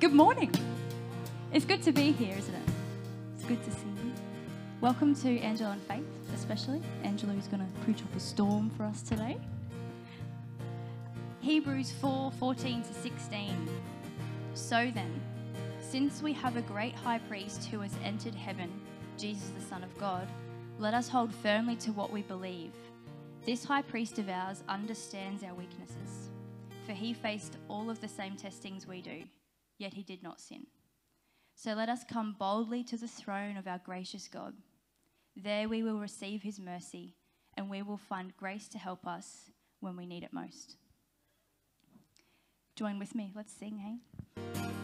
Good morning. It's good to be here, isn't it? It's good to see you. Welcome to Angelo and Faith, especially. Angelo who's going to preach up a storm for us today. Hebrews 4 14 to 16. So then, since we have a great high priest who has entered heaven, Jesus the Son of God, let us hold firmly to what we believe. This high priest of ours understands our weaknesses, for he faced all of the same testings we do, yet he did not sin. So let us come boldly to the throne of our gracious God. There we will receive his mercy, and we will find grace to help us when we need it most. Join with me. Let's sing, hey?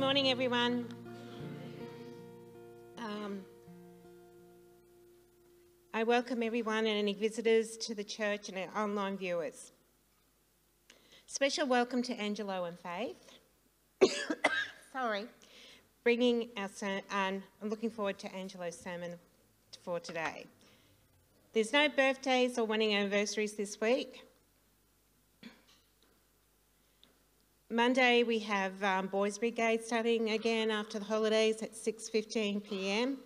Good morning, everyone. Um, I welcome everyone and any visitors to the church and our online viewers. Special welcome to Angelo and Faith. Sorry, bringing our and I'm looking forward to Angelo's sermon for today. There's no birthdays or wedding anniversaries this week. Monday we have um, Boys Brigade starting again after the holidays at 6:15 p.m.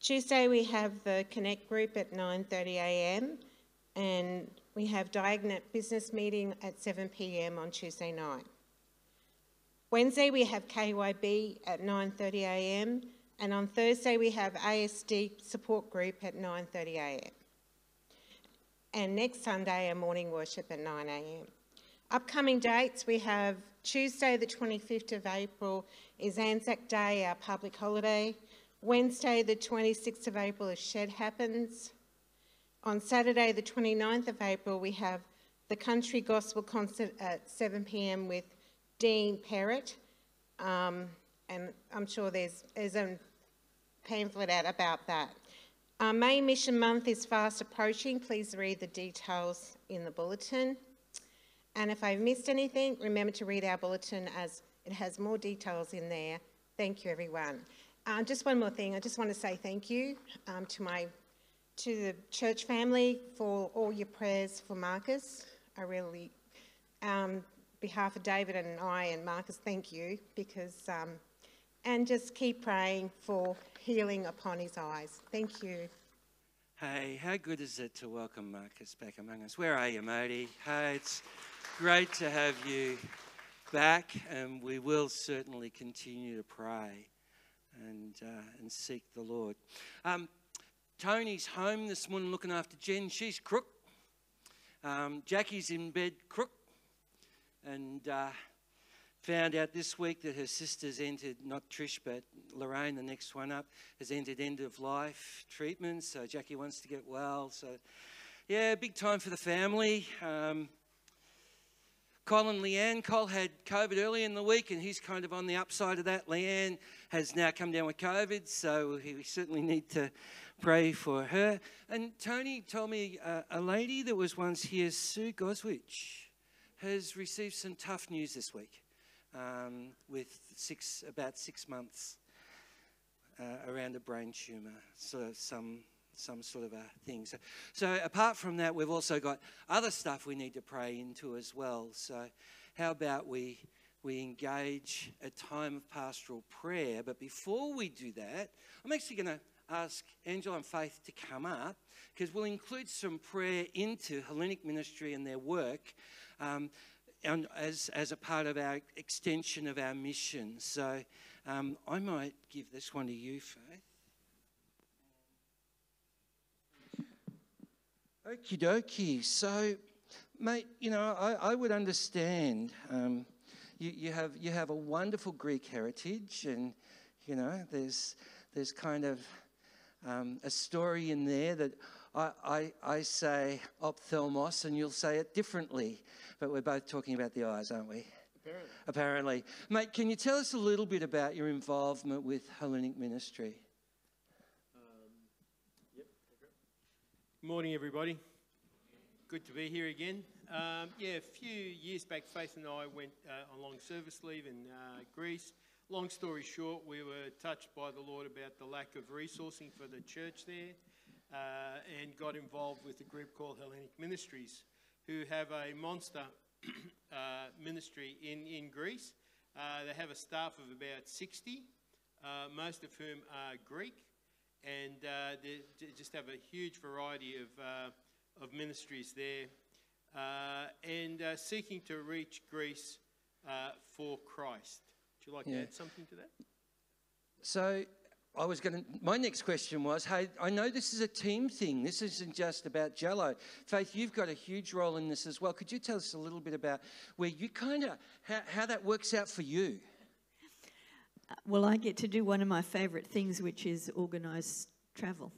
Tuesday we have the Connect group at 9:30 a.m. and we have Diaconate business meeting at 7 p.m. on Tuesday night. Wednesday we have KYB at 9:30 a.m. and on Thursday we have ASD support group at 9:30 a.m. And next Sunday a morning worship at 9 a.m. Upcoming dates we have Tuesday, the 25th of April, is Anzac Day, our public holiday. Wednesday, the 26th of April, is Shed Happens. On Saturday, the 29th of April, we have the Country Gospel concert at 7 pm with Dean Perrott. Um, and I'm sure there's, there's a pamphlet out about that. Our May Mission Month is fast approaching. Please read the details in the bulletin. And if I've missed anything, remember to read our bulletin as it has more details in there. Thank you, everyone. Um, just one more thing. I just want to say thank you um, to my to the church family for all your prayers for Marcus. I really, um, behalf of David and I and Marcus, thank you because um, and just keep praying for healing upon his eyes. Thank you. Hey, how good is it to welcome Marcus back among us? Where are you, Modi? Hey, it's great to have you back, and we will certainly continue to pray and, uh, and seek the Lord. Um, Tony's home this morning looking after Jen. She's crook. Um, Jackie's in bed crook. And uh, found out this week that her sister's entered, not Trish, but Lorraine, the next one up, has entered end of life treatment. So Jackie wants to get well. So, yeah, big time for the family. Um, Cole and Leanne. Cole had COVID early in the week, and he's kind of on the upside of that. Leanne has now come down with COVID, so we certainly need to pray for her. And Tony told me uh, a lady that was once here, Sue Goswich, has received some tough news this week um, with six, about six months uh, around a brain tumour, so some some sort of a thing. So, so apart from that, we've also got other stuff we need to pray into as well. So how about we we engage a time of pastoral prayer? But before we do that, I'm actually going to ask Angelo and Faith to come up because we'll include some prayer into Hellenic Ministry and their work. Um, and as, as a part of our extension of our mission. So um, I might give this one to you, Faith. Okie dokie. So, mate, you know, I, I would understand. Um, you, you, have, you have a wonderful Greek heritage, and, you know, there's, there's kind of um, a story in there that I, I, I say ophthalmos, and you'll say it differently. But we're both talking about the eyes, aren't we? Apparently. Apparently. Mate, can you tell us a little bit about your involvement with Hellenic Ministry? Morning, everybody. Good to be here again. Um, yeah, a few years back, Faith and I went uh, on long service leave in uh, Greece. Long story short, we were touched by the Lord about the lack of resourcing for the church there uh, and got involved with a group called Hellenic Ministries, who have a monster uh, ministry in, in Greece. Uh, they have a staff of about 60, uh, most of whom are Greek and uh, they just have a huge variety of, uh, of ministries there, uh, and uh, seeking to reach Greece uh, for Christ. Would you like Yeah. to add something to that? So, I was going to. My next question was, hey, I know this is a team thing. This isn't just about Jello. Faith, you've got a huge role in this as well. Could you tell us a little bit about where you kind of how, how that works out for you? Well, I get to do one of my favourite things, which is organise travel.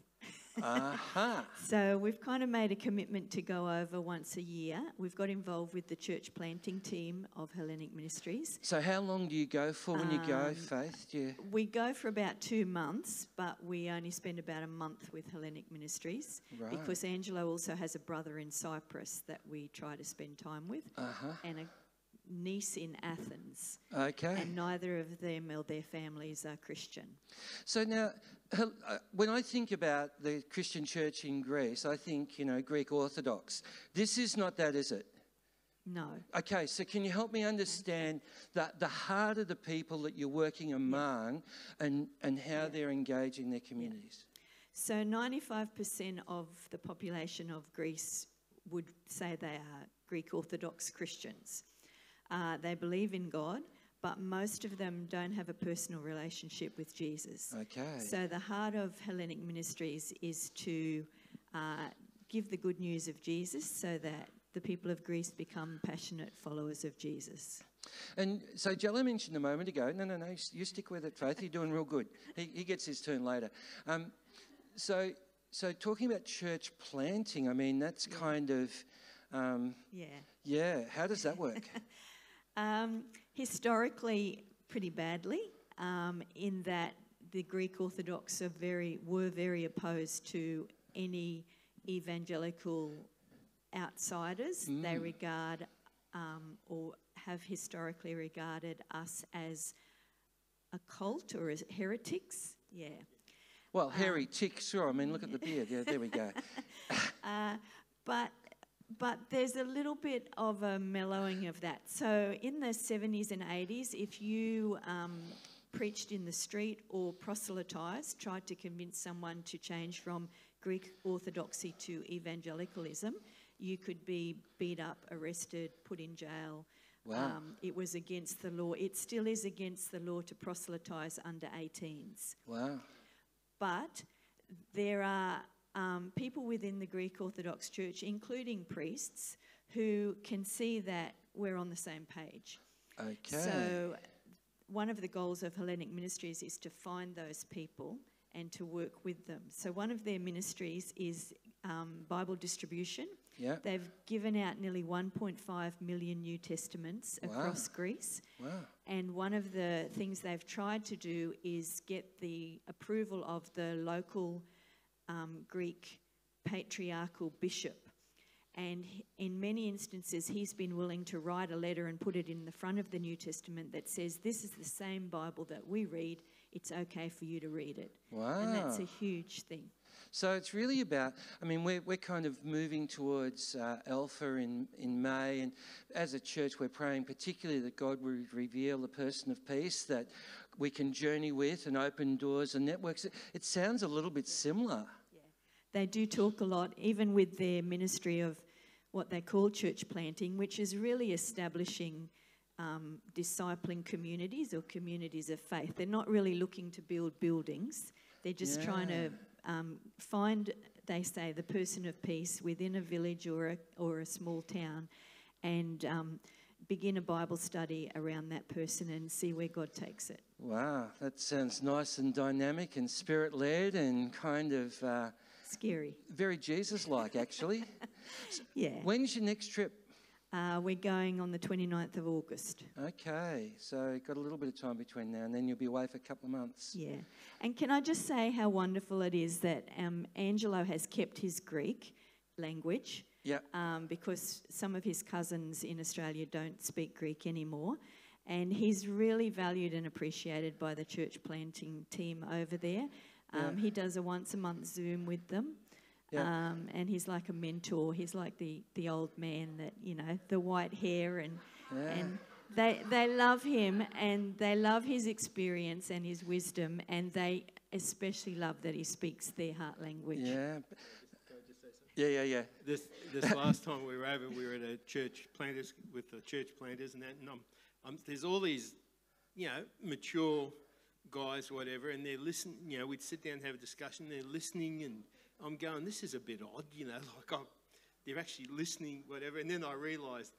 Aha. So we've kind of made a commitment to go over once a year. We've got involved with the church planting team of Hellenic Ministries. So how long do you go for when you go, Um, Faith? Do you, We go for about two months, but we only spend about a month with Hellenic Ministries Right. because Angelo also has a brother in Cyprus that we try to spend time with uh-huh. and a niece in Athens. Okay. And neither of them or their families are Christian. So now, uh, when I think about the Christian church in Greece, I think, you know, Greek Orthodox. This is not that, is it? No. Okay, so can you help me understand that the heart of the people that you're working among and, and how they're engaging their communities? So 95% of the population of Greece would say they are Greek Orthodox Christians. Uh, they believe in God, but most of them don't have a personal relationship with Jesus. Okay. So the heart of Hellenic Ministries is to uh, give the good news of Jesus so that the people of Greece become passionate followers of Jesus. And so Jello mentioned a moment ago, no, no, no, you stick with it, Faith. You're doing real good. He, he gets his turn later. Um, so, so talking about church planting, I mean, that's kind of, um, Yeah. yeah, how does that work? Um, historically, pretty badly, um, in that the Greek Orthodox are very were very opposed to any evangelical outsiders. They regard um, or have historically regarded us as a cult or as heretics. Yeah. Well, hairy tick, sure. I mean, look at the beard. Yeah, there we go. Uh, but but there's a little bit of a mellowing of that. So in the 70s and 80s, if you um, preached in the street or proselytized, tried to convince someone to change from Greek Orthodoxy to evangelicalism, you could be beat up, arrested, put in jail. Wow. Um, it was against the law. It still is against the law to proselytize under 18s. Wow. But there are um, people within the Greek Orthodox Church, including priests, who can see that we're on the same page. Okay. So, one of the goals of Hellenic Ministries is to find those people and to work with them. So, one of their ministries is um, Bible distribution. yeah. They've given out nearly 1.5 million New Testaments Wow. across Greece. Wow. And one of the things they've tried to do is get the approval of the local um, Greek patriarchal bishop. And in many instances, he's been willing to write a letter and put it in the front of the New Testament that says, This is the same Bible that we read. It's okay for you to read it. Wow. And that's a huge thing. So it's really about, I mean, we're, we're kind of moving towards uh, Alpha in, in May, and as a church, we're praying particularly that God would reveal the person of peace that we can journey with and open doors and networks. It, sounds a little bit similar. They do talk a lot, even with their ministry of what they call church planting, which is really establishing um, discipling communities or communities of faith. They're not really looking to build buildings, they're just trying to um, find, they say, the person of peace within a village or a, or a small town and um, begin a Bible study around that person and see where God takes it. Wow, that sounds nice and dynamic and spirit led and kind of uh, Scary. very Jesus like, actually. Yeah. When's your next trip? Uh, we're going on the 29th of August. Okay, so got a little bit of time between now and then you'll be away for a couple of months. Yeah. And can I just say how wonderful it is that um, Angelo has kept his Greek language Yeah. um, because some of his cousins in Australia don't speak Greek anymore. And he's really valued and appreciated by the church planting team over there. Um, Yeah. He does a once a month Zoom with them. Yeah. Um, and he's like a mentor. He's like the, the old man that, you know, the white hair and, Yeah. and they, they love him and they love his experience and his wisdom and they especially love that he speaks their heart language. Yeah. Yeah, yeah, yeah. This, this last time we were over, we were at a church planters with the church planters and that, and um, um, there's all these, you know, mature guys, whatever, and they're listening. You know, we'd sit down and have a discussion. They're listening, and I'm going, "This is a bit odd," you know, like I'm, they're actually listening, whatever. And then I realised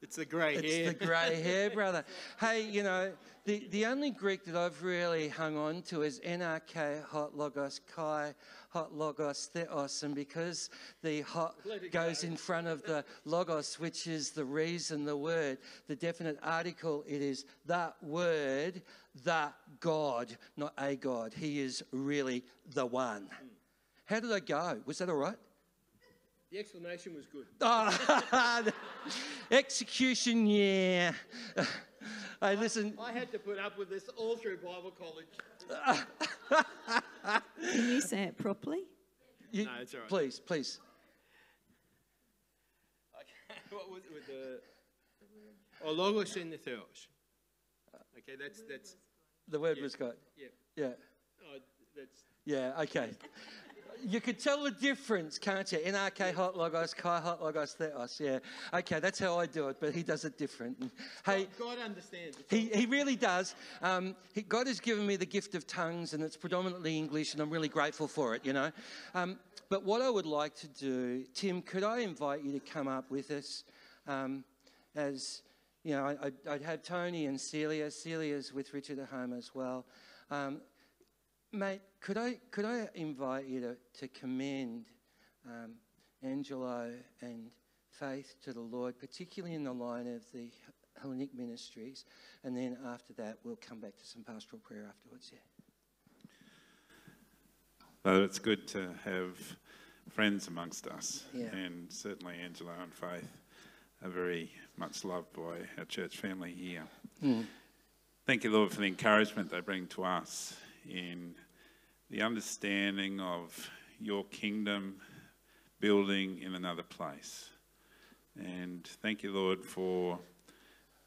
it's the grey hair. It's the grey hair, brother. Hey, you know, the, the only Greek that I've really hung on to is NRK, hot logos, kai, hot logos, theos. And because the hot goes go. in front of the logos, which is the reason, the word, the definite article, it is that word, the God, not a God. He is really the one. Hmm. How did I go? Was that all right? The explanation was good. Ah, execution, yeah. Hey, listen, I had to put up with this all through Bible college. Can you say it properly? you- No, it's all right. please, please. Okay, what was it with the? Oh, logos and the theos. Okay, that's that's The word Yeah. was God. yeah. Yeah, Oh, that's yeah, okay. You could tell the difference, can't you? NRK hot logos, Kai hot logos, theos. Yeah, okay, that's how I do it, but he does it different. And, Hey, God understands. He, he really does. Um, he, God has given me the gift of tongues, and it's predominantly English, and I'm really grateful for it, you know. Um, but what I would like to do, Tim, could I invite you to come up with us? Um, as you know, I, I'd, I'd have Tony and Celia. Celia's with Richard at home as well. Mate, could I could I invite you to, to commend um, Angelo and Faith to the Lord, particularly in the line of the Hellenic ministries, and then after that we'll come back to some pastoral prayer afterwards. Yeah. Father, it's good to have friends amongst us, Yeah. and certainly Angelo and Faith are very much loved by our church family here. Thank you, Lord, for the encouragement they bring to us in the understanding of your kingdom building in another place. And thank you, Lord, for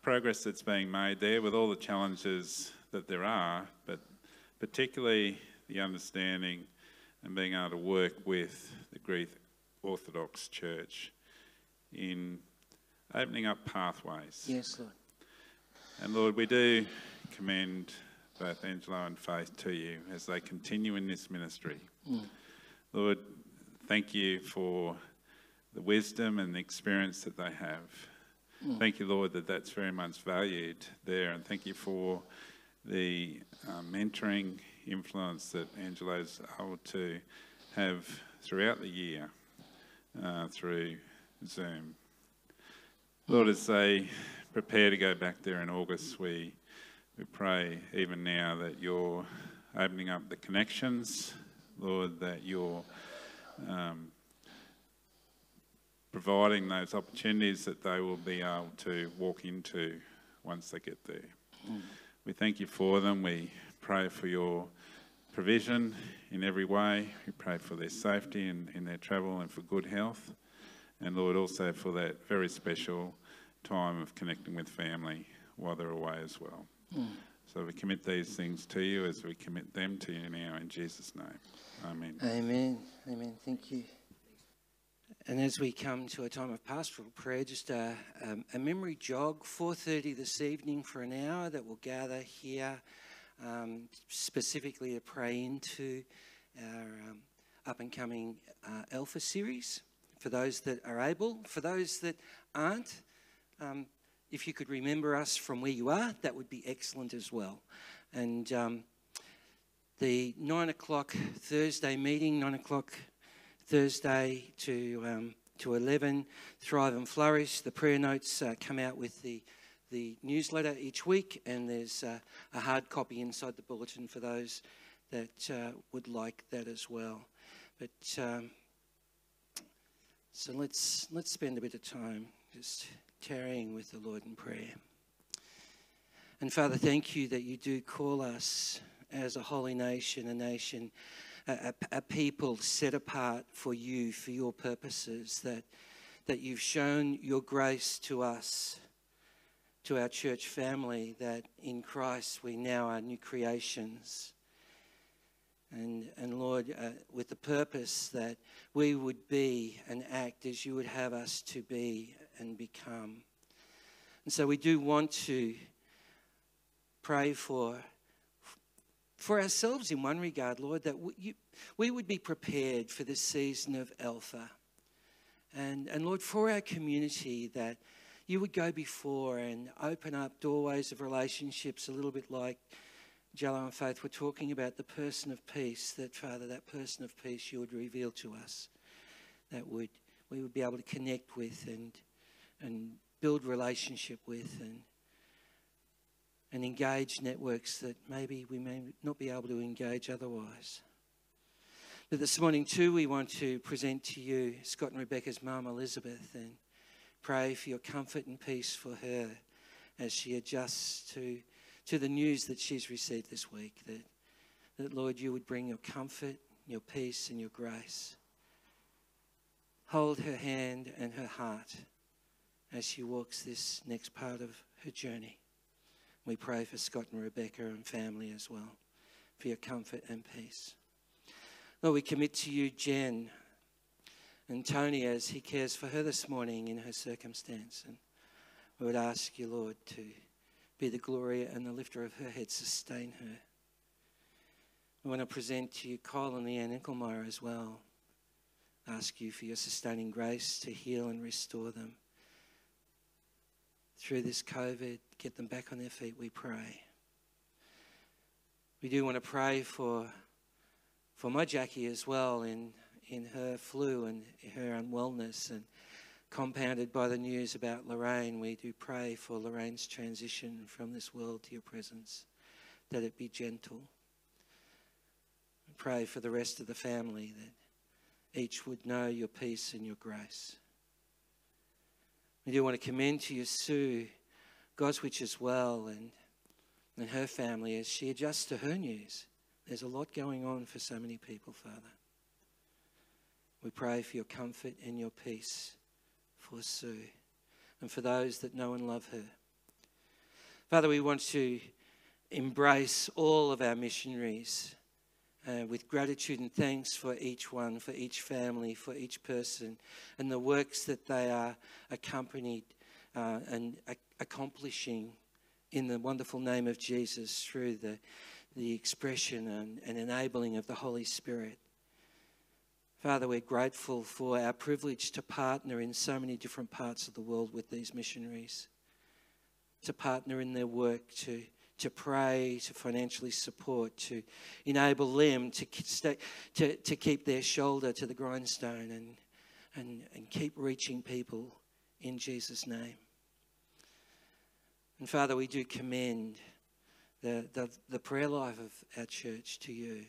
progress that's being made there with all the challenges that there are, but particularly the understanding and being able to work with the Greek Orthodox Church in opening up pathways. Yes, Lord. And Lord, we do commend both Angelo and Faith to you as they continue in this ministry. Lord, thank you for the wisdom and the experience that they have. Thank you, Lord, that that's very much valued there. And thank you for the uh, mentoring influence that Angelo's able to have throughout the year uh, through Zoom. Lord, as they prepare to go back there in August, we, we pray even now that you're opening up the connections, Lord, that you're um, providing those opportunities that they will be able to walk into once they get there. We thank you for them. We pray for your provision in every way. We pray for their safety in, in their travel and for good health. And Lord, also for that very special time of connecting with family while they're away as well. So we commit these things to you as we commit them to you now in Jesus' name. Amen. Amen. Amen. Thank you. And as we come to a time of pastoral prayer, just a, um, a memory jog, 4.30 this evening for an hour that we'll gather here um, specifically to pray into our um, up-and-coming uh, Alpha series. For those that are able, for those that aren't, um, if you could remember us from where you are, that would be excellent as well. And um, the nine o'clock Thursday meeting, nine o'clock Thursday to um, to eleven, Thrive and Flourish. The prayer notes uh, come out with the the newsletter each week, and there's uh, a hard copy inside the bulletin for those that uh, would like that as well. But um, so let's let's spend a bit of time just tarrying with the Lord in prayer. And Father, thank you that you do call us as a holy nation, a nation, a, a, a people set apart for you, for your purposes, that, that you've shown your grace to us, to our church family, that in Christ we now are new creations. And, and Lord, uh, with the purpose that we would be and act as you would have us to be and become. And so we do want to pray for for ourselves in one regard, Lord, that we, you, we would be prepared for this season of Alpha. And, and Lord, for our community, that you would go before and open up doorways of relationships, a little bit like Jello and Faith were talking about the person of peace, that Father, that person of peace you would reveal to us, that would we would be able to connect with and and build relationship with and and engage networks that maybe we may not be able to engage otherwise. But this morning too we want to present to you Scott and Rebecca's mum Elizabeth and pray for your comfort and peace for her as she adjusts to to the news that she's received this week. That, that, Lord, you would bring your comfort, your peace, and your grace. Hold her hand and her heart as she walks this next part of her journey. We pray for Scott and Rebecca and family as well, for your comfort and peace. Lord, we commit to you Jen and Tony as he cares for her this morning in her circumstance. And we would ask you, Lord, to be the glory and the lifter of her head. Sustain her. We want to present to you Kyle and Leanne Enkelmeyer as well. Ask you for your sustaining grace to heal and restore them. Through this COVID, get them back on their feet, we pray. We do want to pray for, for my Jackie as well in, in her flu and her unwellness and compounded by the news about Lorraine, we do pray for Lorraine's transition from this world to your presence, that it be gentle. We pray for the rest of the family that each would know your peace and your grace. We do want to commend to you Sue Goswitch as well and, and her family as she adjusts to her news. There's a lot going on for so many people, Father. We pray for your comfort and your peace for Sue and for those that know and love her. Father, we want to embrace all of our missionaries uh, with gratitude and thanks for each one, for each family, for each person, and the works that they are accompanied uh, and accomplishing in the wonderful name of Jesus through the, the expression and, and enabling of the Holy Spirit. Father, we're grateful for our privilege to partner in so many different parts of the world with these missionaries, to partner in their work, to, to pray, to financially support, to enable them to, stay, to, to keep their shoulder to the grindstone and, and, and keep reaching people in Jesus' name. And Father, we do commend the, the, the prayer life of our church to you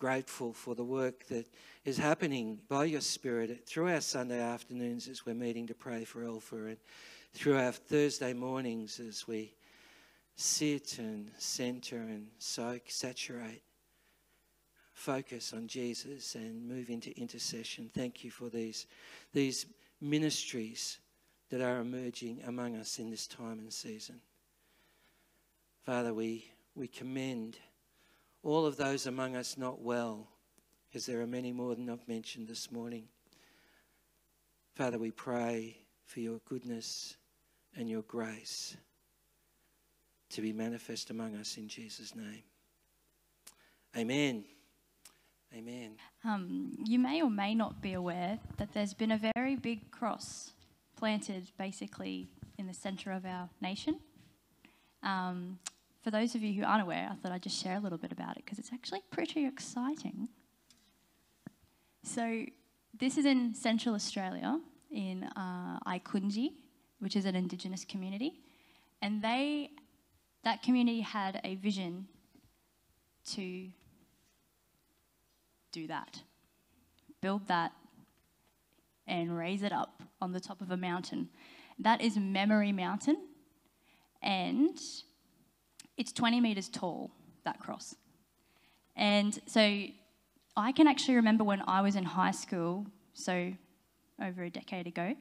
grateful for the work that is happening by your Spirit through our Sunday afternoons as we're meeting to pray for Alpha and through our Thursday mornings as we sit and center and soak, saturate, focus on Jesus and move into intercession. Thank you for these, these ministries that are emerging among us in this time and season. Father, we, we commend all of those among us not well, because there are many more than I've mentioned this morning. Father, we pray for your goodness and your grace to be manifest among us in Jesus' name. Amen. Amen. Um, you may or may not be aware that there's been a very big cross planted basically in the centre of our nation. Um, for those of you who aren't aware, I thought I'd just share a little bit about it because it's actually pretty exciting. So, this is in Central Australia, in uh, Aikunji, which is an Indigenous community, and they, that community had a vision to do that, build that, and raise it up on the top of a mountain. That is Memory Mountain, and it's 20 meters tall, that cross. And so I can actually remember when I was in high school, so over a decade ago,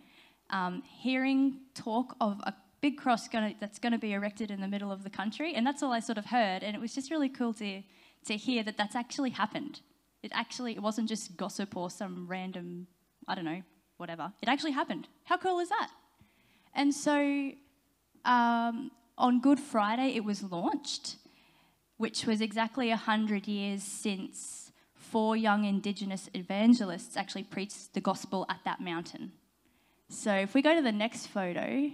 um, hearing talk of a big cross gonna, that's going to be erected in the middle of the country. And that's all I sort of heard. And it was just really cool to, to hear that that's actually happened. It actually it wasn't just gossip or some random, I don't know, whatever. It actually happened. How cool is that? And so um, on Good Friday, it was launched. which was exactly 100 years since four young Indigenous evangelists actually preached the gospel at that mountain. So if we go to the next photo,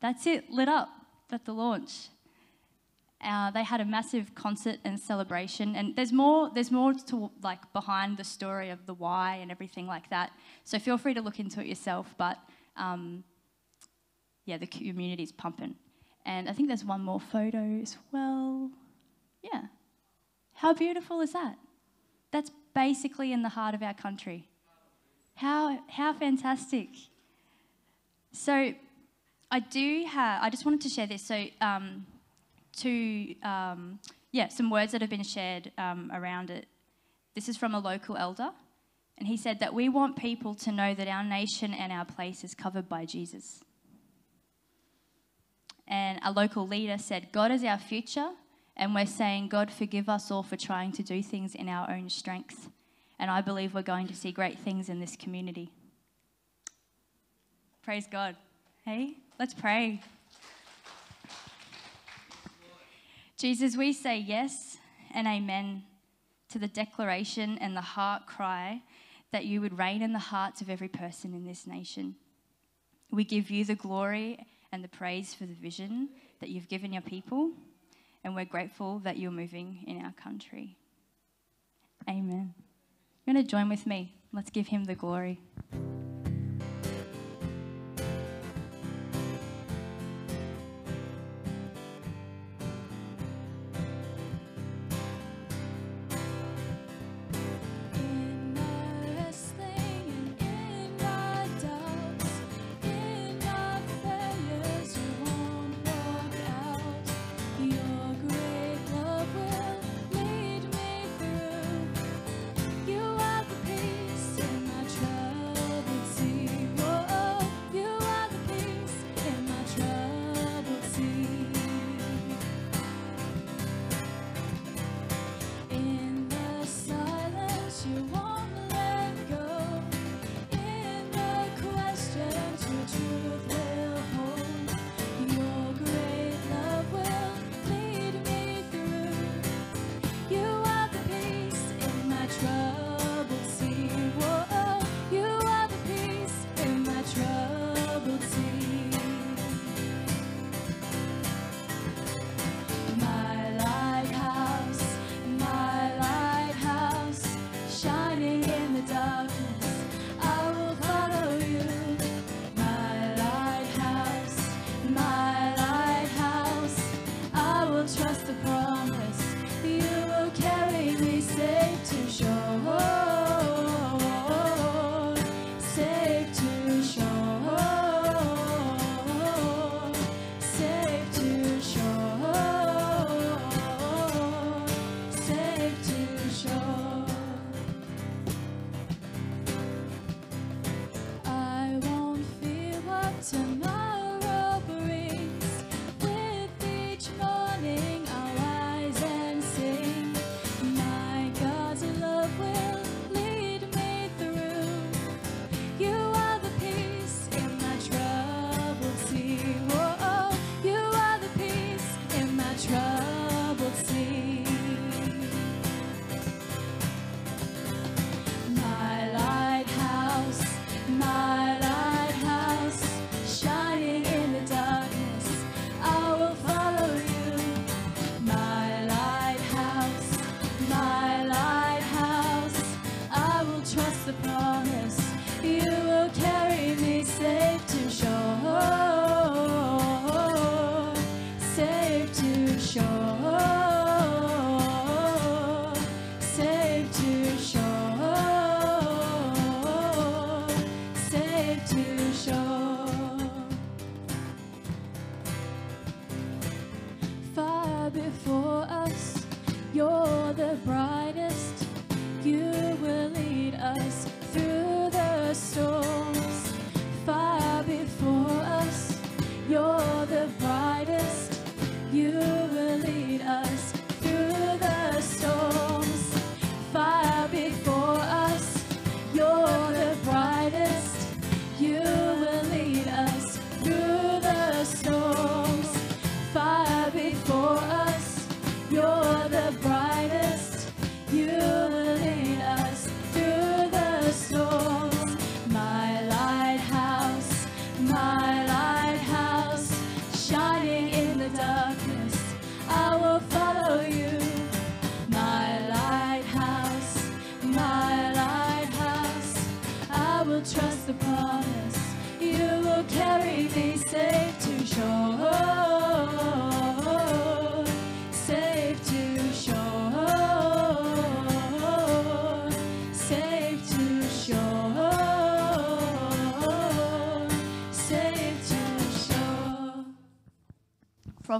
that's it, lit up at the launch. Uh, they had a massive concert and celebration, and there's more. There's more to like behind the story of the why and everything like that. So feel free to look into it yourself. But um, yeah, the community's pumping, and I think there's one more photo as well. Yeah, how beautiful is that? That's basically in the heart of our country. How how fantastic! So I do have. I just wanted to share this. So. Um, to, um, yeah, some words that have been shared um, around it. This is from a local elder, and he said that we want people to know that our nation and our place is covered by Jesus. And a local leader said, God is our future, and we're saying, God, forgive us all for trying to do things in our own strength. And I believe we're going to see great things in this community. Praise God. Hey, let's pray. Jesus, we say yes and amen to the declaration and the heart cry that you would reign in the hearts of every person in this nation. We give you the glory and the praise for the vision that you've given your people, and we're grateful that you're moving in our country. Amen. You're going to join with me. Let's give him the glory.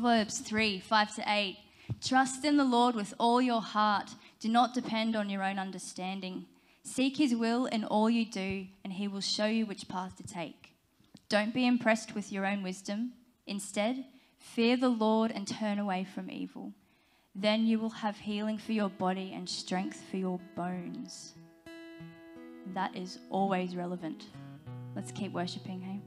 Proverbs 3 5 to 8. Trust in the Lord with all your heart. Do not depend on your own understanding. Seek his will in all you do, and he will show you which path to take. Don't be impressed with your own wisdom. Instead, fear the Lord and turn away from evil. Then you will have healing for your body and strength for your bones. That is always relevant. Let's keep worshipping, hey?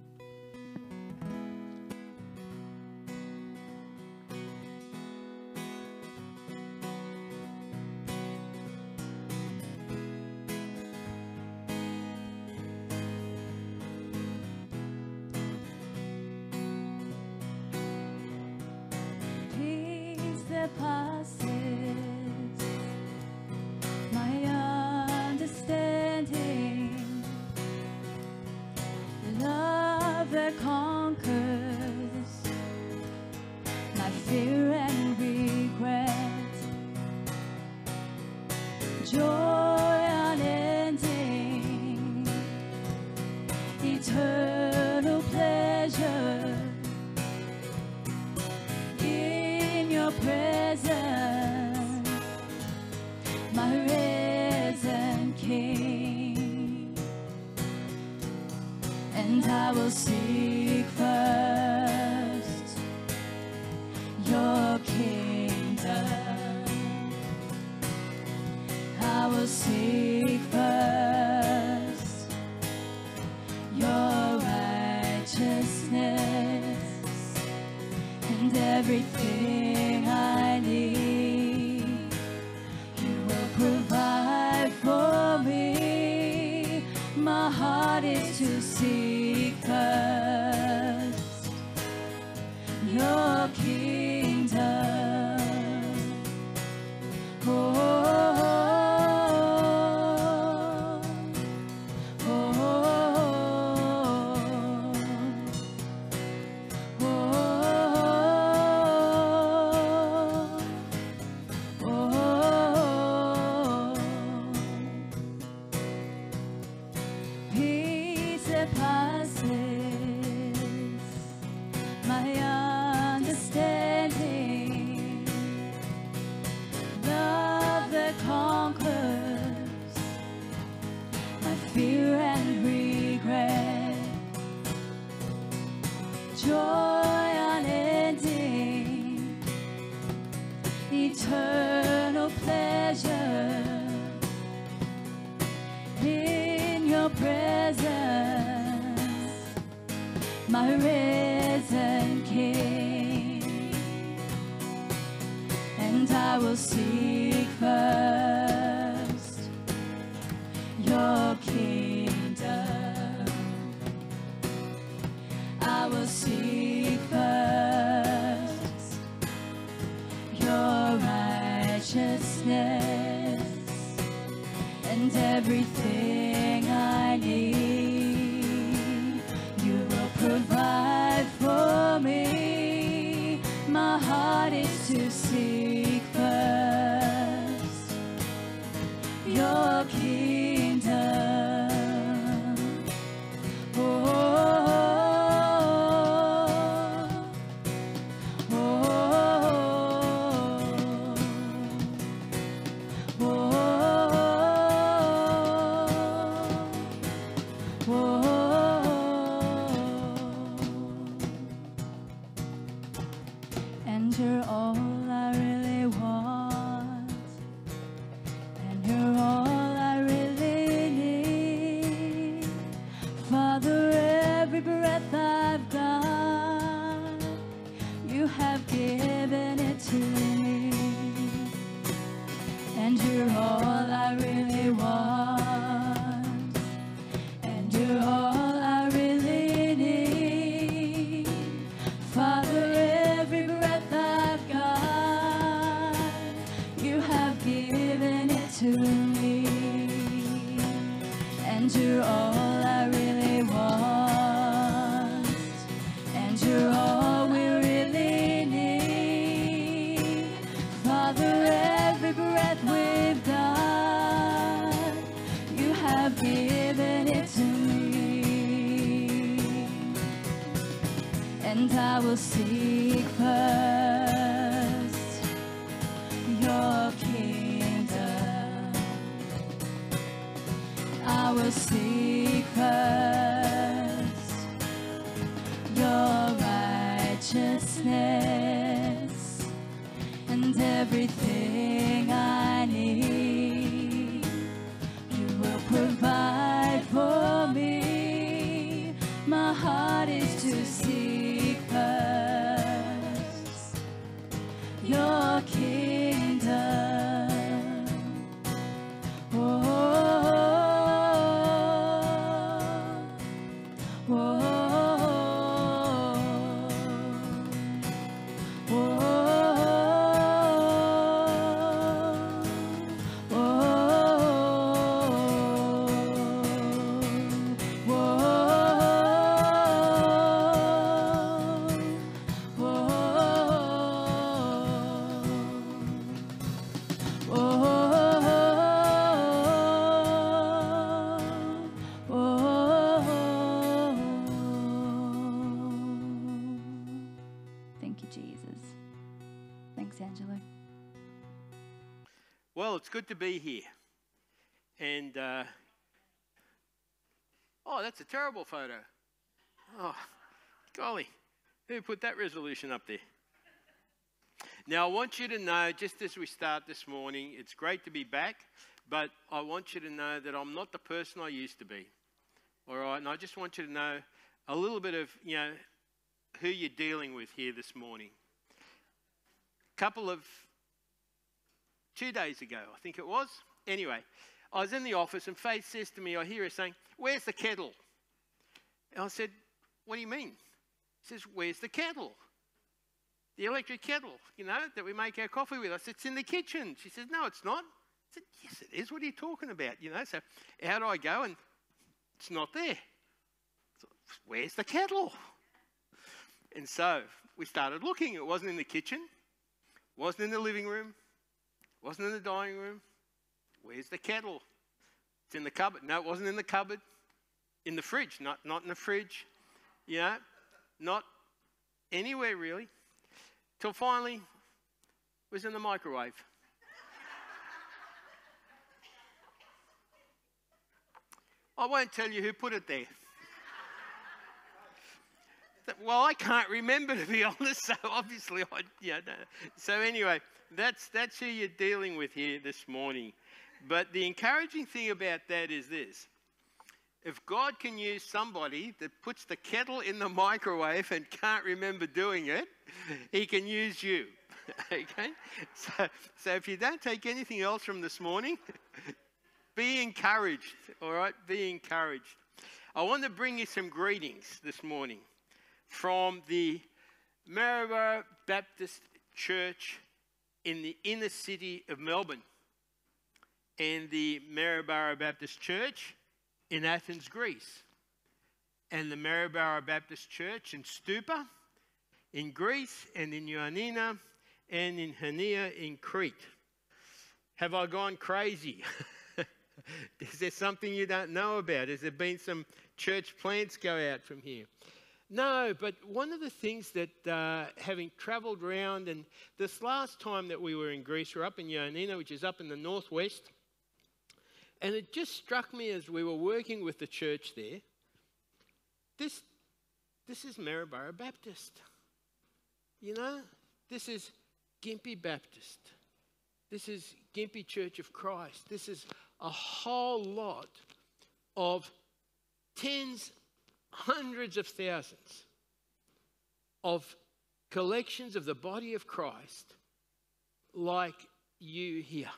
center of good to be here. And, uh, oh, that's a terrible photo. Oh, golly, who put that resolution up there? Now, I want you to know, just as we start this morning, it's great to be back, but I want you to know that I'm not the person I used to be. All right, and I just want you to know a little bit of, you know, who you're dealing with here this morning. A Couple of two days ago, I think it was. Anyway, I was in the office and Faith says to me, I hear her saying, Where's the kettle? And I said, What do you mean? She says, Where's the kettle? The electric kettle, you know, that we make our coffee with. I said, It's in the kitchen. She says, No, it's not. I said, Yes, it is. What are you talking about? You know, so out I go and it's not there. So, Where's the kettle? And so we started looking. It wasn't in the kitchen, wasn't in the living room, wasn't in the dining room. Where's the kettle? It's in the cupboard. No, it wasn't in the cupboard. In the fridge. Not, not in the fridge. You know, not anywhere really. Till finally, it was in the microwave. I won't tell you who put it there. Well, I can't remember to be honest, so obviously I, yeah. no. So anyway, that's that's who you're dealing with here this morning. But the encouraging thing about that is this: if God can use somebody that puts the kettle in the microwave and can't remember doing it, He can use you. okay. So, so if you don't take anything else from this morning, be encouraged. All right, be encouraged. I want to bring you some greetings this morning from the Maryborough Baptist Church in the inner city of Melbourne and the Maryborough Baptist Church in Athens, Greece, and the Maryborough Baptist Church in Stoupa in Greece and in Ioannina and in Hania in Crete. Have I gone crazy? Is there something you don't know about? Has there been some church plants go out from here? No, but one of the things that uh, having travelled around, and this last time that we were in Greece, we were up in Ioannina, which is up in the northwest, and it just struck me as we were working with the church there. This, this is Maryborough Baptist. You know, this is Gympie Baptist. This is Gympie Church of Christ. This is a whole lot of tens, hundreds of thousands of collections of the body of Christ like you here.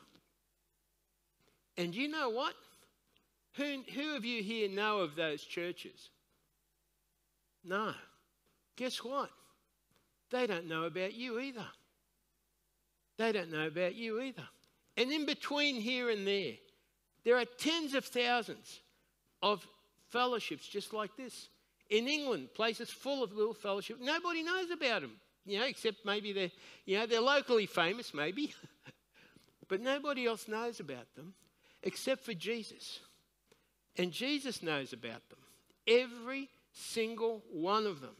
And you know what? Who, who of you here know of those churches? No. Guess what? They don't know about you either. They don't know about you either. And in between here and there, there are tens of thousands of fellowships just like this. In England, places full of little fellowships. Nobody knows about them, you know, except maybe they're, you know, they're locally famous, maybe. but nobody else knows about them except for Jesus. And Jesus knows about them. Every single one of them.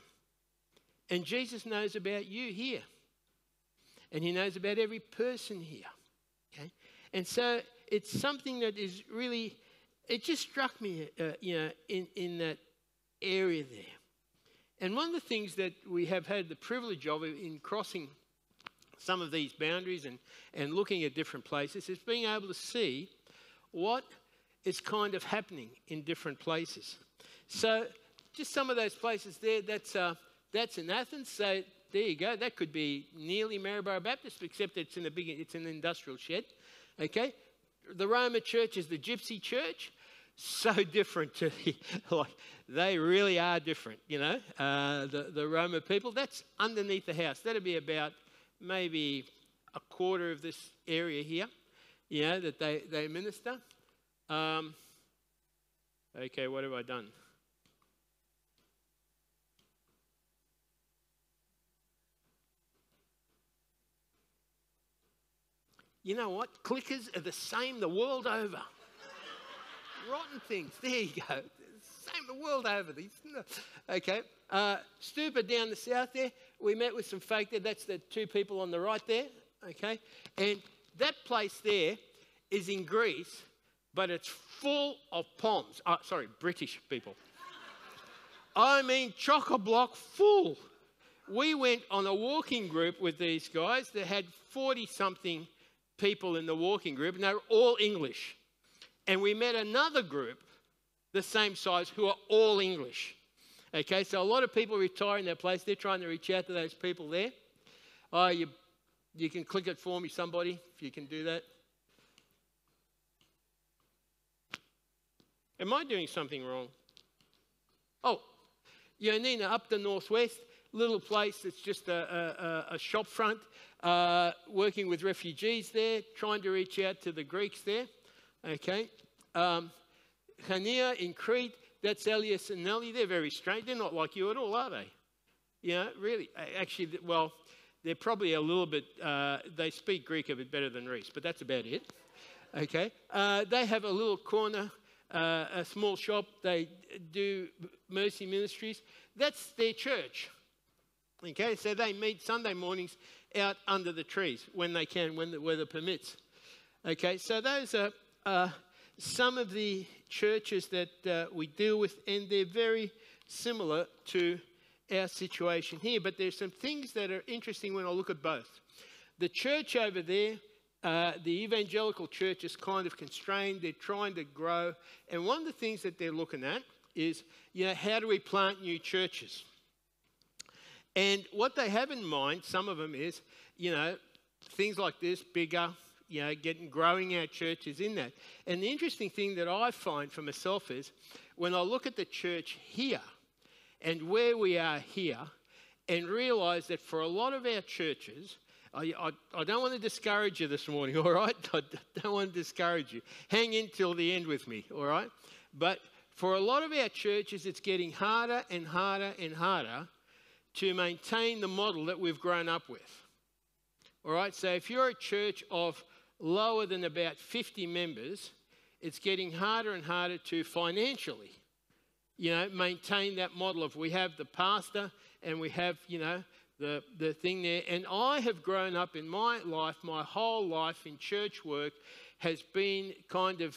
And Jesus knows about you here. And he knows about every person here. Okay? And so it's something that is really, it just struck me, uh, you know, in, in that area there. And one of the things that we have had the privilege of in crossing some of these boundaries and, and looking at different places is being able to see what is kind of happening in different places. So, just some of those places there, that's, uh, that's in Athens. So, there you go. That could be nearly Maryborough Baptist, except it's in a big, it's an industrial shed. Okay? The Roma church is the gypsy church. So different to the, like, they really are different, you know, uh, the, the Roma people. That's underneath the house. That'd be about maybe a quarter of this area here, you know, that they, they minister. Um, okay, what have I done? You know what? Clickers are the same the world over. Rotten things. There you go. Same the world over. These. Okay. Uh, Stoupa down the south there. We met with some folk there. That's the two people on the right there. Okay. And that place there is in Greece, but it's full of Poms. Uh, sorry, British people. I mean, chock a block full. We went on a walking group with these guys that had 40 something people in the walking group, and they were all English. And we met another group, the same size, who are all English. Okay, so a lot of people retire in their place. They're trying to reach out to those people there. Oh, you, you can click it for me, somebody, if you can do that. Am I doing something wrong? Oh, Ioannina, up the northwest, little place that's just a, a, a shop front, uh, working with refugees there, trying to reach out to the Greeks there. Okay. Um, Hania in Crete, that's Elias and Nelly. They're very strange. They're not like you at all, are they? Know, really. Actually, well, they're probably a little bit, uh, they speak Greek a bit better than Reese, but that's about it. Okay. Uh, they have a little corner, uh, a small shop. They do mercy ministries. That's their church. Okay, so they meet Sunday mornings out under the trees when they can, when the weather permits. Okay, so those are uh, some of the churches that uh, we deal with, and they're very similar to our situation here. But there's some things that are interesting when I look at both. The church over there, uh, the evangelical church is kind of constrained. They're trying to grow. And one of the things that they're looking at is, you know, how do we plant new churches? And what they have in mind, some of them is, you know, things like this, bigger, you know, getting growing our churches in that. And the interesting thing that I find for myself is when I look at the church here and where we are here and realize that for a lot of our churches, I, I, I, don't want to discourage you this morning, all right? I don't want to discourage you. Hang in till the end with me, all right? But for a lot of our churches, it's getting harder and harder and harder to maintain the model that we've grown up with. All right, so if you're a church of lower than about 50 members, it's getting harder and harder to financially, you know, maintain that model of we have the pastor and we have, you know, the, the thing there. And I have grown up in my life, my whole life in church work has been kind of,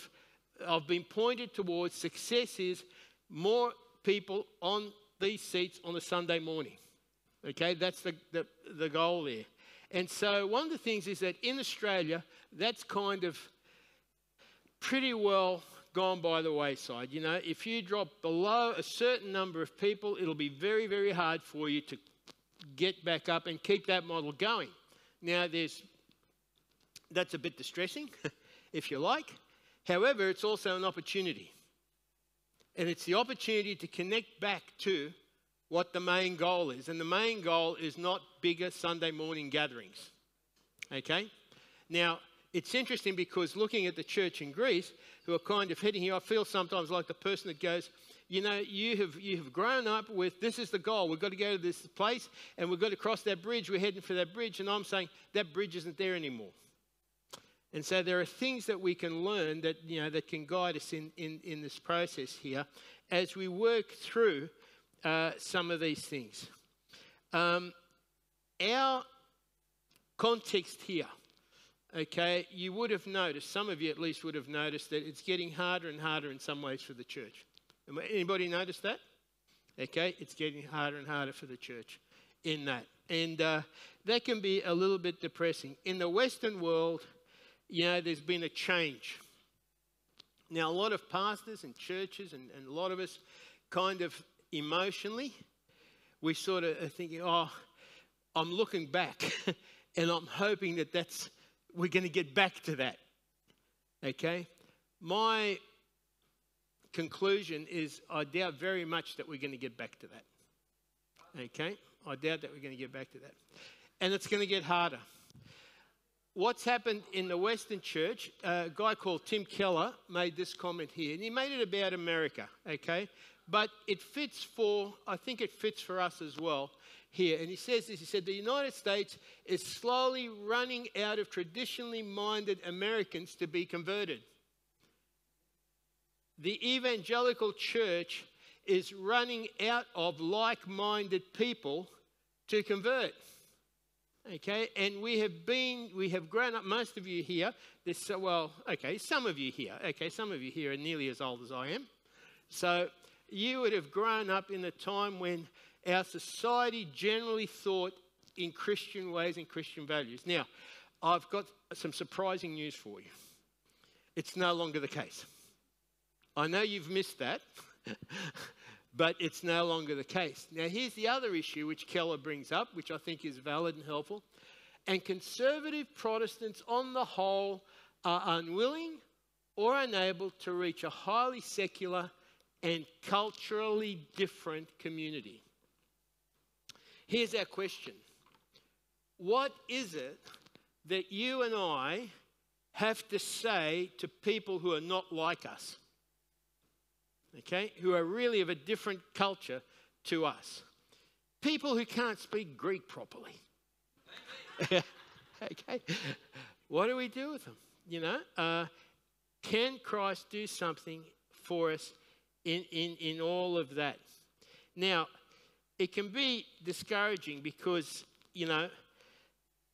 I've been pointed towards success is more people on these seats on a Sunday morning. Okay, that's the, the, the goal there. And so, one of the things is that in Australia, that's kind of pretty well gone by the wayside. You know, if you drop below a certain number of people, it'll be very, very hard for you to get back up and keep that model going. Now, there's that's a bit distressing, if you like. However, it's also an opportunity. And it's the opportunity to connect back to what the main goal is. And the main goal is not bigger Sunday morning gatherings. Okay? Now, it's interesting because looking at the church in Greece, who are kind of heading here, I feel sometimes like the person that goes, you know, you have, you have grown up with this is the goal. We've got to go to this place and we've got to cross that bridge. We're heading for that bridge. And I'm saying that bridge isn't there anymore. And so there are things that we can learn that, you know, that can guide us in, in, in this process here as we work through uh, some of these things. Um, our context here, okay, you would have noticed, some of you at least would have noticed that it's getting harder and harder in some ways for the church. Anybody notice that? Okay, it's getting harder and harder for the church in that. And uh, that can be a little bit depressing. In the Western world, you know, there's been a change. Now, a lot of pastors and churches and, and a lot of us kind of emotionally, we sort of are thinking, oh, I'm looking back and I'm hoping that that's, we're going to get back to that. Okay? My conclusion is I doubt very much that we're going to get back to that. Okay? I doubt that we're going to get back to that. And it's going to get harder. What's happened in the Western church, a guy called Tim Keller made this comment here, and he made it about America, okay? But it fits for, I think it fits for us as well here. And he says this he said, The United States is slowly running out of traditionally minded Americans to be converted. The evangelical church is running out of like minded people to convert. Okay, and we have been, we have grown up, most of you here, this, uh, well, okay, some of you here, okay, some of you here are nearly as old as I am. So you would have grown up in a time when our society generally thought in Christian ways and Christian values. Now, I've got some surprising news for you. It's no longer the case. I know you've missed that. but it's no longer the case. Now, here's the other issue which Keller brings up, which I think is valid and helpful. And conservative Protestants, on the whole, are unwilling or unable to reach a highly secular and culturally different community. Here's our question What is it that you and I have to say to people who are not like us? okay, who are really of a different culture to us. People who can't speak Greek properly. okay, what do we do with them? You know, uh, can Christ do something for us in, in, in all of that? Now, it can be discouraging because, you know,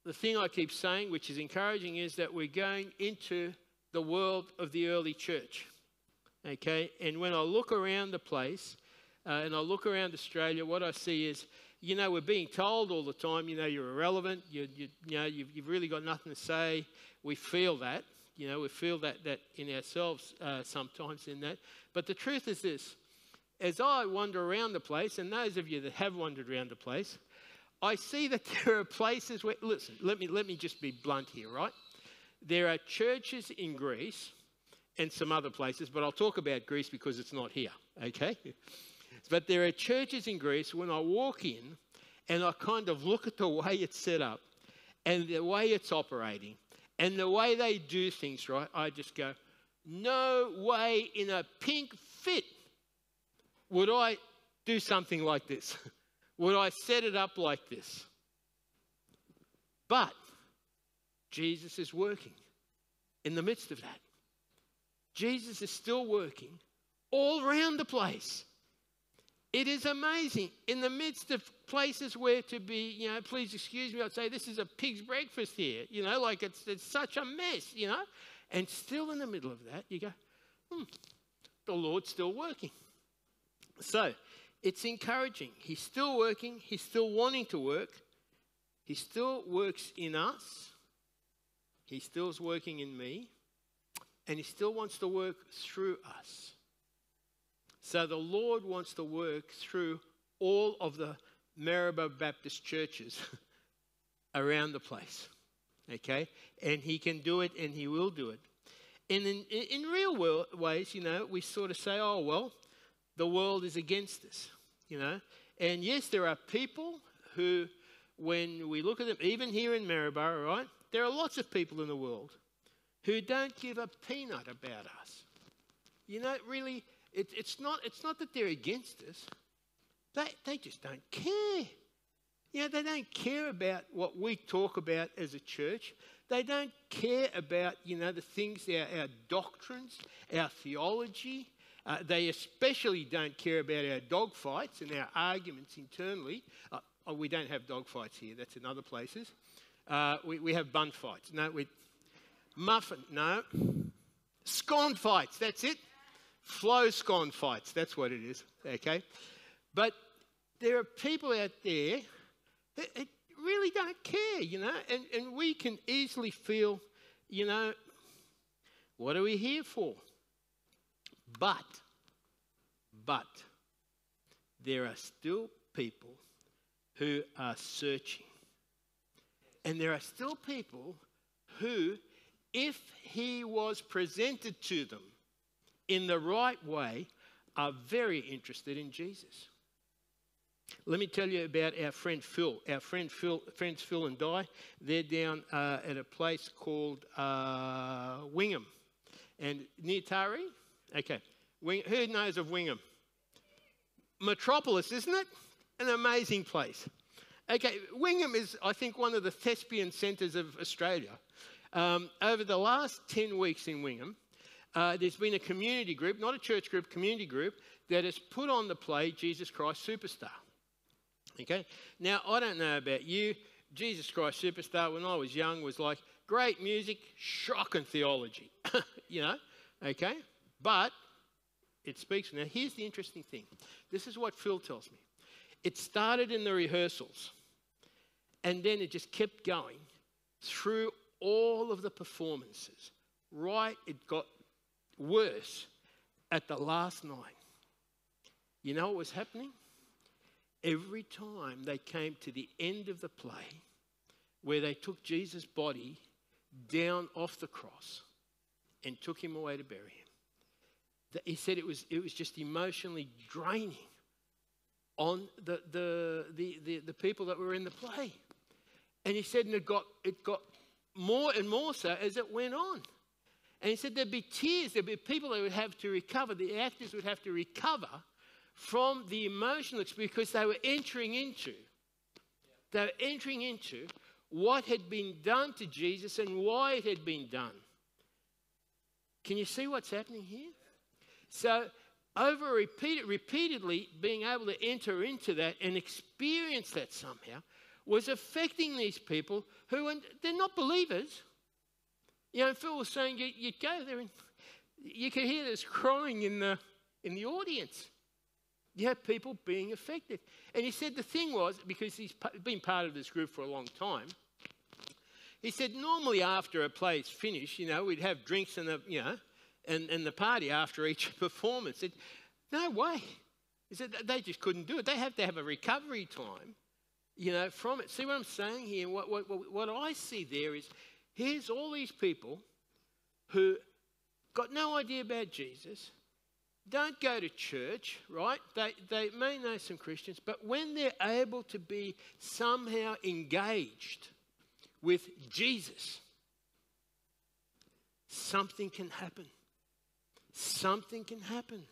the thing I keep saying, which is encouraging, is that we're going into the world of the early church. Okay, and when I look around the place uh, and I look around Australia, what I see is, you know, we're being told all the time, you know, you're irrelevant, you, you, you know, you've, you've really got nothing to say. We feel that, you know, we feel that, that in ourselves uh, sometimes in that. But the truth is this as I wander around the place, and those of you that have wandered around the place, I see that there are places where, listen, let me, let me just be blunt here, right? There are churches in Greece and some other places, but I'll talk about Greece because it's not here, okay? But there are churches in Greece when I walk in and I kind of look at the way it's set up and the way it's operating and the way they do things, right? I just go, no way in a pink would I do something like this. would I set it up like this? But Jesus is working in the midst of that. Jesus is still working all around the place. It is amazing. In the midst of places where to be, you know, please excuse me, I'd say this is a pig's breakfast here, you know, like it's, it's such a mess, you know. And still in the middle of that, you go, hmm, the Lord's still working. So it's encouraging. He's still working, He's still wanting to work, He still works in us, He still is working in me and He still wants to work through us. So the Lord wants to work through all of the Maryborough Baptist churches around the place. Okay? And He can do it and He will do it. And in, in real world, ways, you know, we sort of say, oh, well, the world is against us, you know. And yes, there are people who, when we look at them, even here in Maryborough, right, there are lots of people in the world who don't give a peanut about us. You know, really, it, it's, not, it's not that they're against us, they, they just don't care. You know, they don't care about what we talk about as a church. They don't care about, you know, the things, our, our doctrines, our theology. Uh, they especially don't care about our dogfights and our arguments internally. Uh, oh, we don't have dog fights here. That's in other places. Uh, we, we have bun fights. No, we muffin. No, scone fights. That's it. Flow scone fights. That's what it is. Okay, but there are people out there that that really don't care, you know, and, and we can easily feel, you know, what are we here for? But, but, there are still people who are searching. And there are still people who, if he was presented to them in the right way, are very interested in Jesus. Let me tell you about our friend Phil. Our friend Phil, friends Phil and Di, they're down uh, at a place called uh, Wingham, and near Taree. Okay, who knows of Wingham? Metropolis, isn't it? An amazing place. Okay, Wingham is, I think, one of the thespian centres of Australia. Um, over the last 10 weeks in Wingham, uh, there's been a community group, not a church group, community group, that has put on the play Jesus Christ Superstar. Okay, now I don't know about you. Jesus Christ Superstar, when I was young, was like great music, shocking theology. you know, okay? But it speaks. Now, here's the interesting thing this is what Phil tells me. It started in the rehearsals, and then it just kept going through all of the performances. Right, it got worse at the last night. You know what was happening? Every time they came to the end of the play, where they took Jesus' body down off the cross and took him away to bury him, he said it was, it was just emotionally draining on the, the, the, the, the people that were in the play. And he said, and it got, it got more and more so as it went on. And he said there'd be tears, there'd be people that would have to recover, the actors would have to recover from the emotional experience because they were entering into, they were entering into what had been done to Jesus and why it had been done. Can you see what's happening here? So over repeated, repeatedly being able to enter into that and experience that somehow was affecting these people who are, they're not believers. You know, Phil was saying you, would go there and you could hear this crying in the, in the audience. You have people being affected. And he said the thing was, because he's been part of this group for a long time, he said normally after a play's finished, you know, we'd have drinks and, the, you know, and, and the party after each performance. Said, no way. He said they just couldn't do it. They have to have a recovery time, you know, from it. See what I'm saying here? What, what, what I see there is here's all these people who got no idea about Jesus, don't go to church, right? They, they may know some Christians, but when they're able to be somehow engaged with Jesus, something can happen something can happen.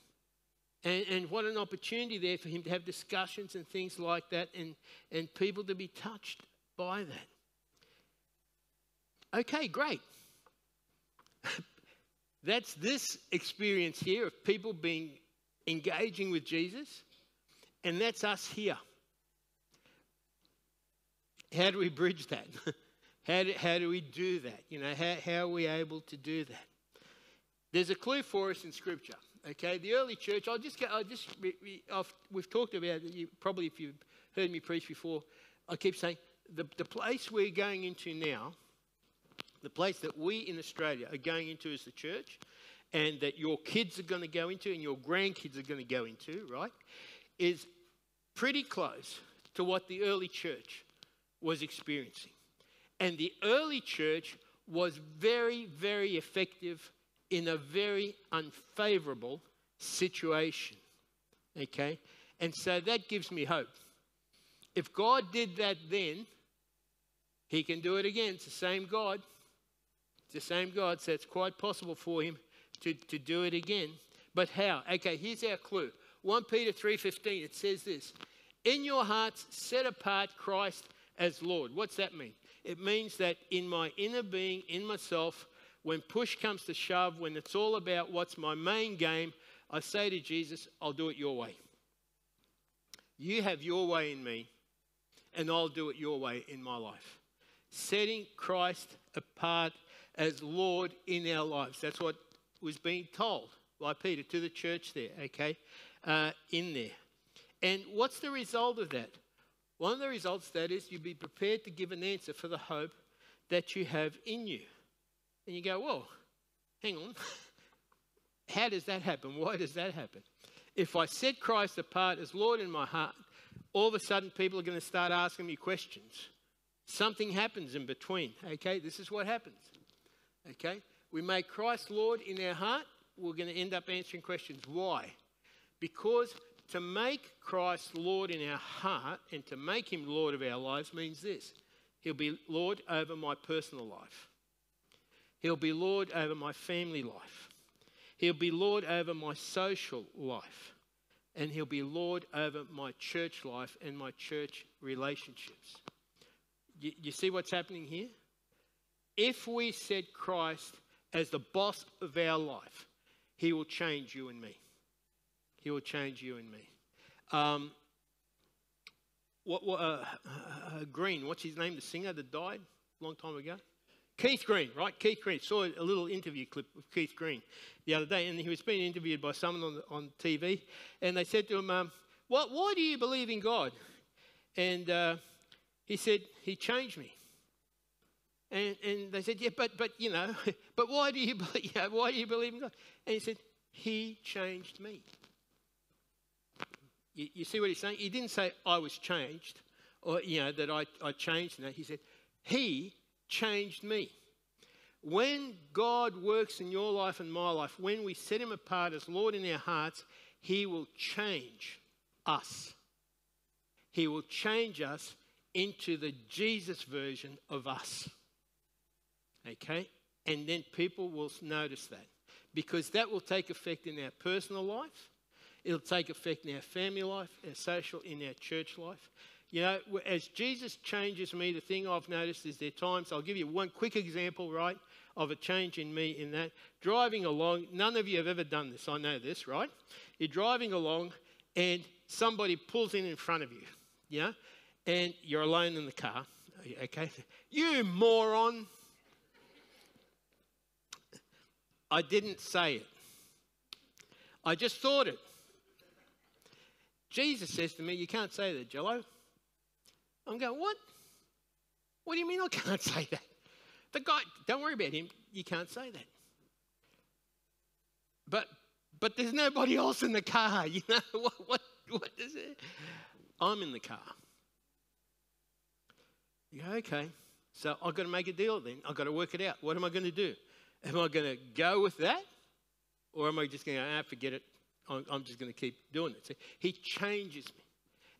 And, and what an opportunity there for him to have discussions and things like that and, and people to be touched by that. Okay, great. That's this experience here of people being engaging with Jesus, and that's us here. How do we bridge that? how, do, how do we do that? You know, how, how are we able to do that? There's a clue for us in Scripture. Okay, the early church. I'll just. I'll just. I've, we've talked about. You, probably if you've heard me preach before, I keep saying the, the place we're going into now, the place that we in Australia are going into as the church, and that your kids are going to go into and your grandkids are going to go into, right, is pretty close to what the early church was experiencing. And the early church was very, very effective in a very unfavorable situation. Okay? And so that gives me hope. If God did that then, He can do it again. It's the same God. It's the same God, so it's quite possible for Him to, to do it again. But how? Okay, here's our clue. 1 Peter 3:15 it says this. In your hearts set apart Christ as Lord. What's that mean? It means that in my inner being, in myself, when push comes to shove, when it's all about what's my main game, I say to Jesus, I'll do it your way. You have your way in me, and I'll do it your way in my life. Setting Christ apart as Lord in our lives. That's what was being told by Peter to the church there, okay, uh, in there. And what's the result of that? One of the results that is you'd be prepared to give an answer for the hope that you have in you. And you go, whoa, hang on. How does that happen? Why does that happen? If I set Christ apart as Lord in my heart, all of a sudden people are going to start asking me questions. Something happens in between. Okay, this is what happens. Okay, we make Christ Lord in our heart, we're going to end up answering questions. Why? Because to make Christ Lord in our heart and to make him Lord of our lives means this He'll be Lord over my personal life, He'll be Lord over my family life, He'll be Lord over my social life, and He'll be Lord over my church life and my church relationships. You, you see what's happening here? If we set Christ as the boss of our life, He will change you and me. He will change you and me. Um, what, what uh, uh, Green, what's his name, the singer that died a long time ago? Keith Green, right? Keith Green. Saw a little interview clip of Keith Green the other day, and he was being interviewed by someone on, on TV, and they said to him, um, what, Why do you believe in God? And uh, he said, He changed me. And, and they said, Yeah, but, but you know, but why do you believe, why do you believe in God? And he said, He changed me. You, you, see what he's saying? He didn't say, I was changed, or, you know, that I, I changed that. He said, He changed me. When God works in your life and my life, when we set Him apart as Lord in our hearts, He will change us. He will change us into the Jesus version of us. Okay? And then people will notice that because that will take effect in our personal life, it'll take effect in our family life, our social, in our church life. You know, as Jesus changes me, the thing I've noticed is there are times, I'll give you one quick example, right, of a change in me in that. Driving along, none of you have ever done this, I know this, right? You're driving along and somebody pulls in in front of you, yeah, and you're alone in the car, okay? You moron! I didn't say it. I just thought it. Jesus says to me, You can't say that, Jello. I'm going, What? What do you mean I can't say that? The guy, don't worry about him. You can't say that. But but there's nobody else in the car. You know what? What? What is it? I'm in the car. You go, okay. So I've got to make a deal then. I've got to work it out. What am I going to do? Am I going to go with that? Or am I just going to, ah, forget it? I'm, I'm just going to keep doing it. See, he changes me.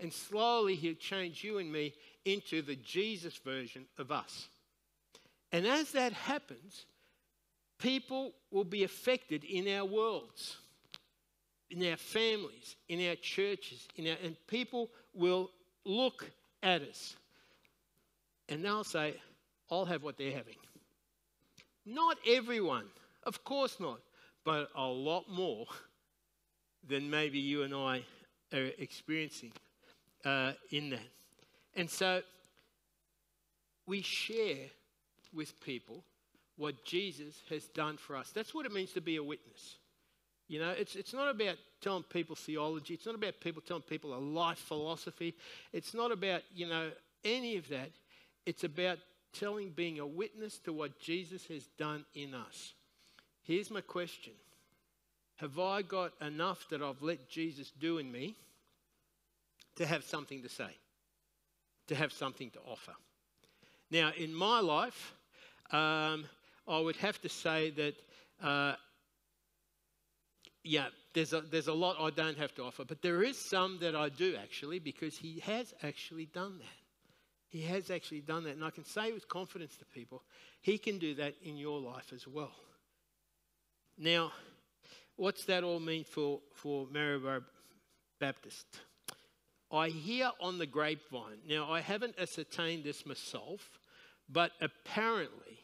And slowly he'll change you and me into the Jesus version of us. And as that happens, people will be affected in our worlds, in our families, in our churches, in our, and people will look at us and they'll say, I'll have what they're having. Not everyone, of course not, but a lot more than maybe you and I are experiencing uh, in that. And so we share with people what Jesus has done for us. That's what it means to be a witness. You know, it's, it's not about telling people theology. It's not about people telling people a life philosophy. It's not about, you know, any of that. It's about telling, being a witness to what Jesus has done in us. Here's my question Have I got enough that I've let Jesus do in me to have something to say, to have something to offer? Now, in my life, um, I would have to say that, uh, yeah, there's a, there's a lot I don't have to offer, but there is some that I do actually because he has actually done that. He has actually done that. And I can say with confidence to people, He can do that in your life as well. Now, what's that all mean for, for Maryborough Baptist? I hear on the grapevine, now I haven't ascertained this myself, but apparently,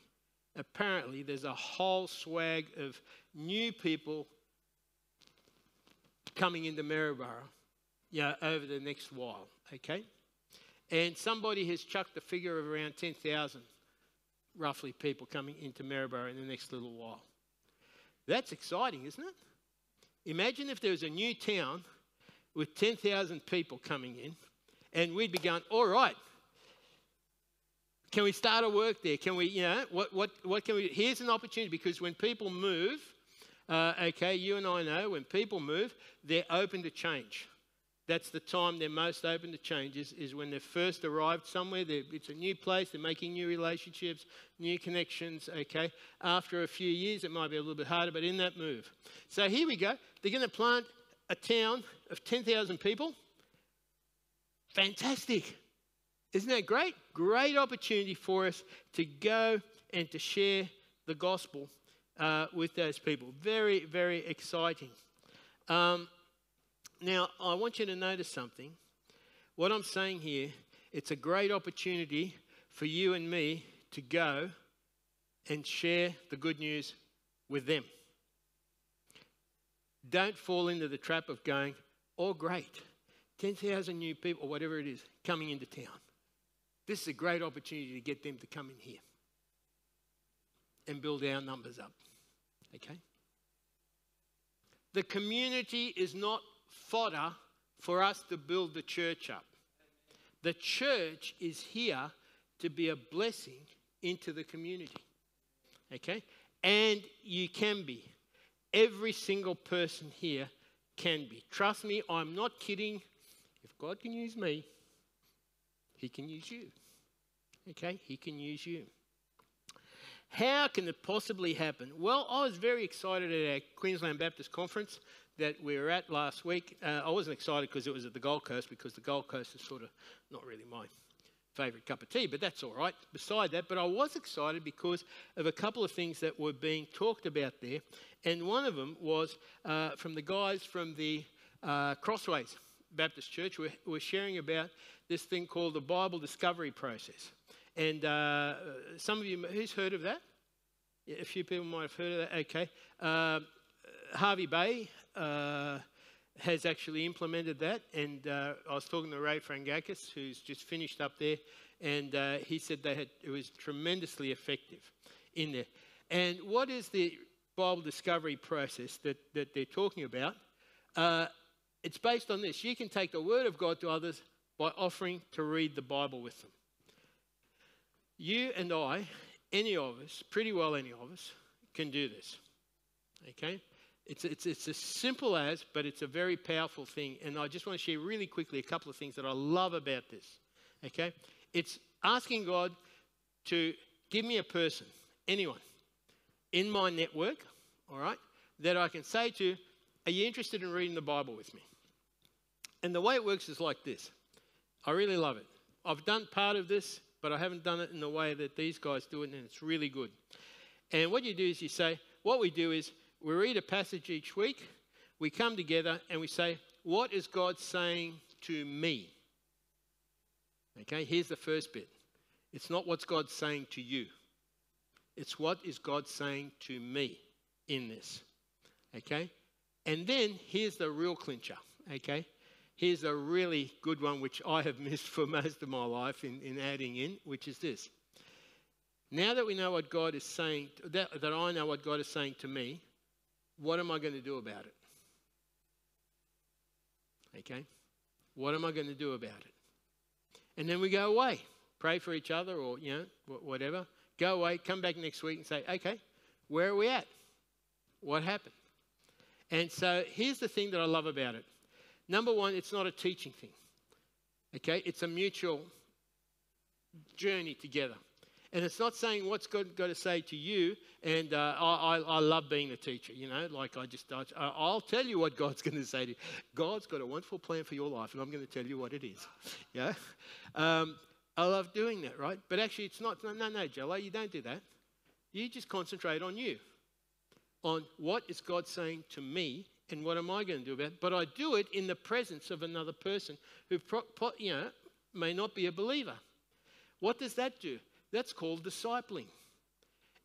apparently there's a whole swag of new people coming into Maryborough yeah, over the next while, okay? And somebody has chucked a figure of around 10,000, roughly, people coming into Maryborough in the next little while. That's exciting, isn't it? Imagine if there was a new town with 10,000 people coming in, and we'd be going, all right, can we start a work there? Can we, you know, what, what, what can we, here's an opportunity because when people move, uh, okay, you and I know when people move, they're open to change. That's the time they're most open to change is, is when they've first arrived somewhere. It's a new place, they're making new relationships, new connections, okay? After a few years, it might be a little bit harder, but in that move. So here we go. They're going to plant a town of 10,000 people. Fantastic. Isn't that great? Great opportunity for us to go and to share the gospel uh, with those people. Very, very exciting. Um, now, I want you to notice something. What I'm saying here, it's a great opportunity for you and me to go and share the good news with them. Don't fall into the trap of going, oh, great, 10,000 new people, or whatever it is, coming into town. This is a great opportunity to get them to come in here and build our numbers up. Okay? The community is not fodder for us to build the church up. The church is here to be a blessing into the community. Okay? And you can be. Every single person here can be. Trust me, I'm not kidding. If God can use me, He can use you. Okay? He can use you. How can it possibly happen? Well, I was very excited at our Queensland Baptist Conference that we were at last week. Uh, I wasn't excited because it was at the Gold Coast, because the Gold Coast is sort of not really my favourite cup of tea, but that's all right. Beside that, but I was excited because of a couple of things that were being talked about there, and one of them was uh, from the guys from the uh, Crossways Baptist Church. We're, we're sharing about this thing called the Bible discovery process. And uh, some of you, who's heard of that? Yeah, a few people might have heard of that. Okay. Uh, Hervey Bay uh, has actually implemented that. And uh, I was talking to Ray Frangakis, who's just finished up there, and uh, he said they had, it was tremendously effective in there. And what is the Bible discovery process that, that they're talking about? Uh, it's based on this. You can take the Word of God to others by offering to read the Bible with them. You and I, any of us, pretty well any of us, can do this. Okay? It's, it's, it's as simple as, but it's a very powerful thing. And I just want to share really quickly a couple of things that I love about this. Okay? It's asking God to give me a person, anyone, in my network, all right, that I can say to, Are you interested in reading the Bible with me? And the way it works is like this. I really love it. I've done part of this, but I haven't done it in the way that these guys do it, and it's really good. And what you do is you say, What we do is we read a passage each week, we come together and we say, What is God saying to me? Okay, here's the first bit it's not what's God saying to you, it's what is God saying to me in this. Okay, and then here's the real clincher. Okay, here's a really good one which I have missed for most of my life in, in adding in, which is this. Now that we know what God is saying, that, that I know what God is saying to me, what am I going to do about it? Okay? What am I going to do about it? And then we go away, pray for each other or, you know, whatever. Go away, come back next week and say, okay, where are we at? What happened? And so here's the thing that I love about it. Number one, it's not a teaching thing. Okay? It's a mutual journey together. And it's not saying what's God got to say to you. And uh, I, I, love being a teacher, you know, like I just, I, I'll tell you what God's going to say to you. God's got a wonderful plan for your life, and I'm going to tell you what it is. Yeah? Um, I love doing that, right? But actually, it's not, no, no, no, Jello, you don't do that. You just concentrate on you, on what is God saying to me and what am I going to do about it. But I do it in the presence of another person who, you know, may not be a believer. What does that do? That's called discipling.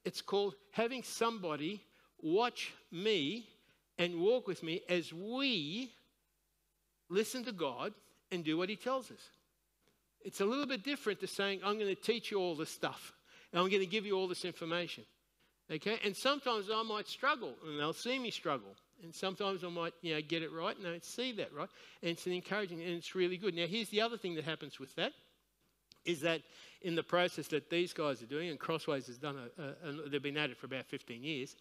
It's called having somebody watch me and walk with me as we listen to God and do what He tells us. It's a little bit different to saying, I'm going to teach you all this stuff and I'm going to give you all this information. Okay? And sometimes I might struggle and they'll see me struggle. And sometimes I might, you know, get it right and they see that right. And it's an encouraging and it's really good. Now, here's the other thing that happens with that is that in the process that these guys are doing, and Crossways has done, a, a, a, they've been at it for about 15 years,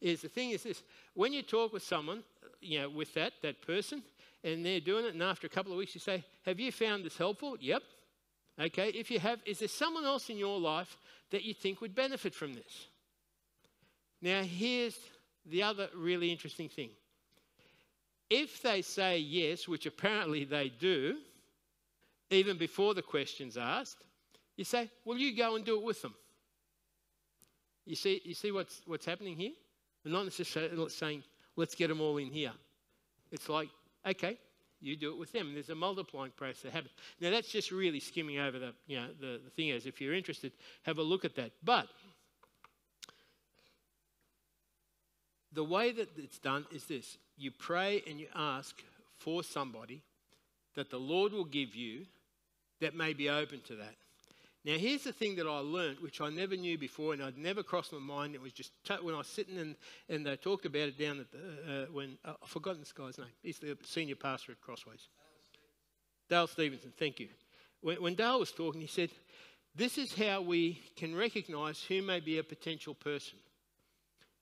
is the thing is this: when you talk with someone, you know, with that that person, and they're doing it, and after a couple of weeks you say, "Have you found this helpful?" Yep. Okay. If you have, is there someone else in your life that you think would benefit from this? Now, here's the other really interesting thing. If they say yes, which apparently they do, even before the question's asked, you say, Will you go and do it with them. You see, you see what's, what's happening here? We're not necessarily saying, Let's get them all in here. It's like, Okay, you do it with them. There's a multiplying process that happens. Now, that's just really skimming over the, you know, the, the thing is, if you're interested, have a look at that. But the way that it's done is this you pray and you ask for somebody that the Lord will give you that may be open to that. Now, here's the thing that I learned, which I never knew before, and I'd never crossed my mind. It was just when I was sitting and, and they talked about it down at the, uh, when, uh, I've forgotten this guy's name. He's the senior pastor at Crossways. Dale Stevenson, thank you. When, when Dale was talking, he said, This is how we can recognize who may be a potential person.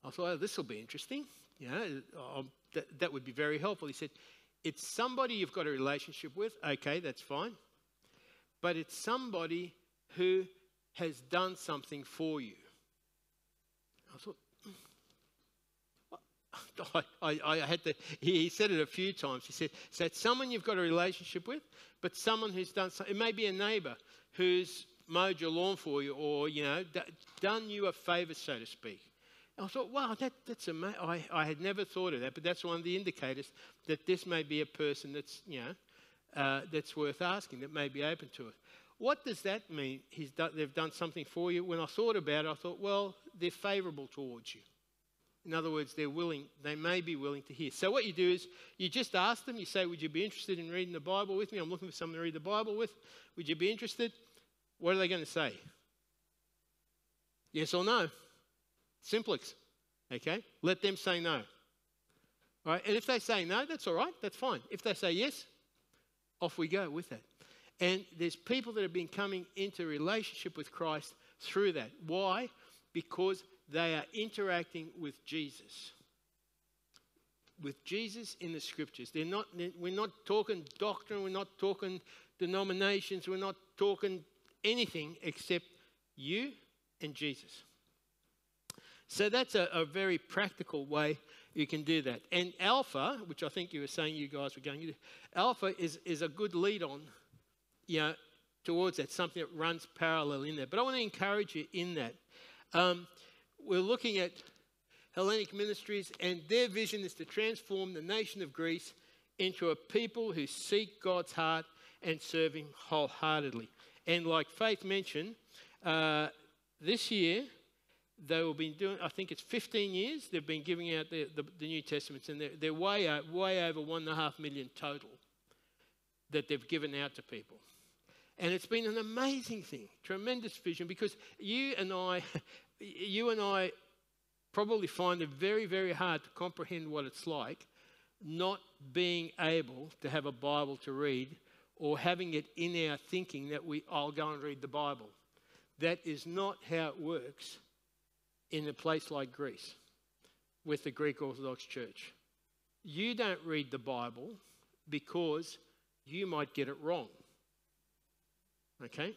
I thought, oh, this will be interesting. You know, um, that, that would be very helpful. He said, It's somebody you've got a relationship with. Okay, that's fine but it's somebody who has done something for you. I thought, hmm. I, I, had to, he said it a few times. He said, so it's someone you've got a relationship with, but someone who's done something. It may be a neighbour who's mowed your lawn for you or, you know, d- done you a favour, so to speak. And I thought, wow, that, that's amazing. I, I had never thought of that, but that's one of the indicators that this may be a person that's, you know, uh, that's worth asking, that may be open to us. What does that mean? Done, they've done something for you. When I thought about it, I thought, well, they're favourable towards you. In other words, they're willing, they may be willing to hear. So, what you do is you just ask them, you say, Would you be interested in reading the Bible with me? I'm looking for someone to read the Bible with. Would you be interested? What are they going to say? Yes or no? Simplex. Okay? Let them say no. All right? And if they say no, that's all right, that's fine. If they say yes, off we go with that. And there's people that have been coming into relationship with Christ through that. Why? Because they are interacting with Jesus. With Jesus in the scriptures. They're not, we're not talking doctrine, we're not talking denominations, we're not talking anything except you and Jesus. So that's a, a, very practical way you can do that. And Alpha, which I think you were saying you guys were going to Alpha is, is a good lead on you know, towards that, something that runs parallel in there. But I want to encourage you in that. Um, we're looking at Hellenic Ministries, and their vision is to transform the nation of Greece into a people who seek God's heart and serve Him wholeheartedly. And like Faith mentioned, uh, this year they will be doing, I think it's 15 years, they've been giving out the, the, the New Testaments, and they're, they're way, way over one and a half million total that they've given out to people. And it's been an amazing thing, tremendous vision, because you and I, you and I probably find it very, very hard to comprehend what it's like not being able to have a Bible to read or having it in our thinking that we, I'll go and read the Bible. That is not how it works in a place like Greece with the Greek Orthodox Church. You don't read the Bible because you might get it wrong. Okay?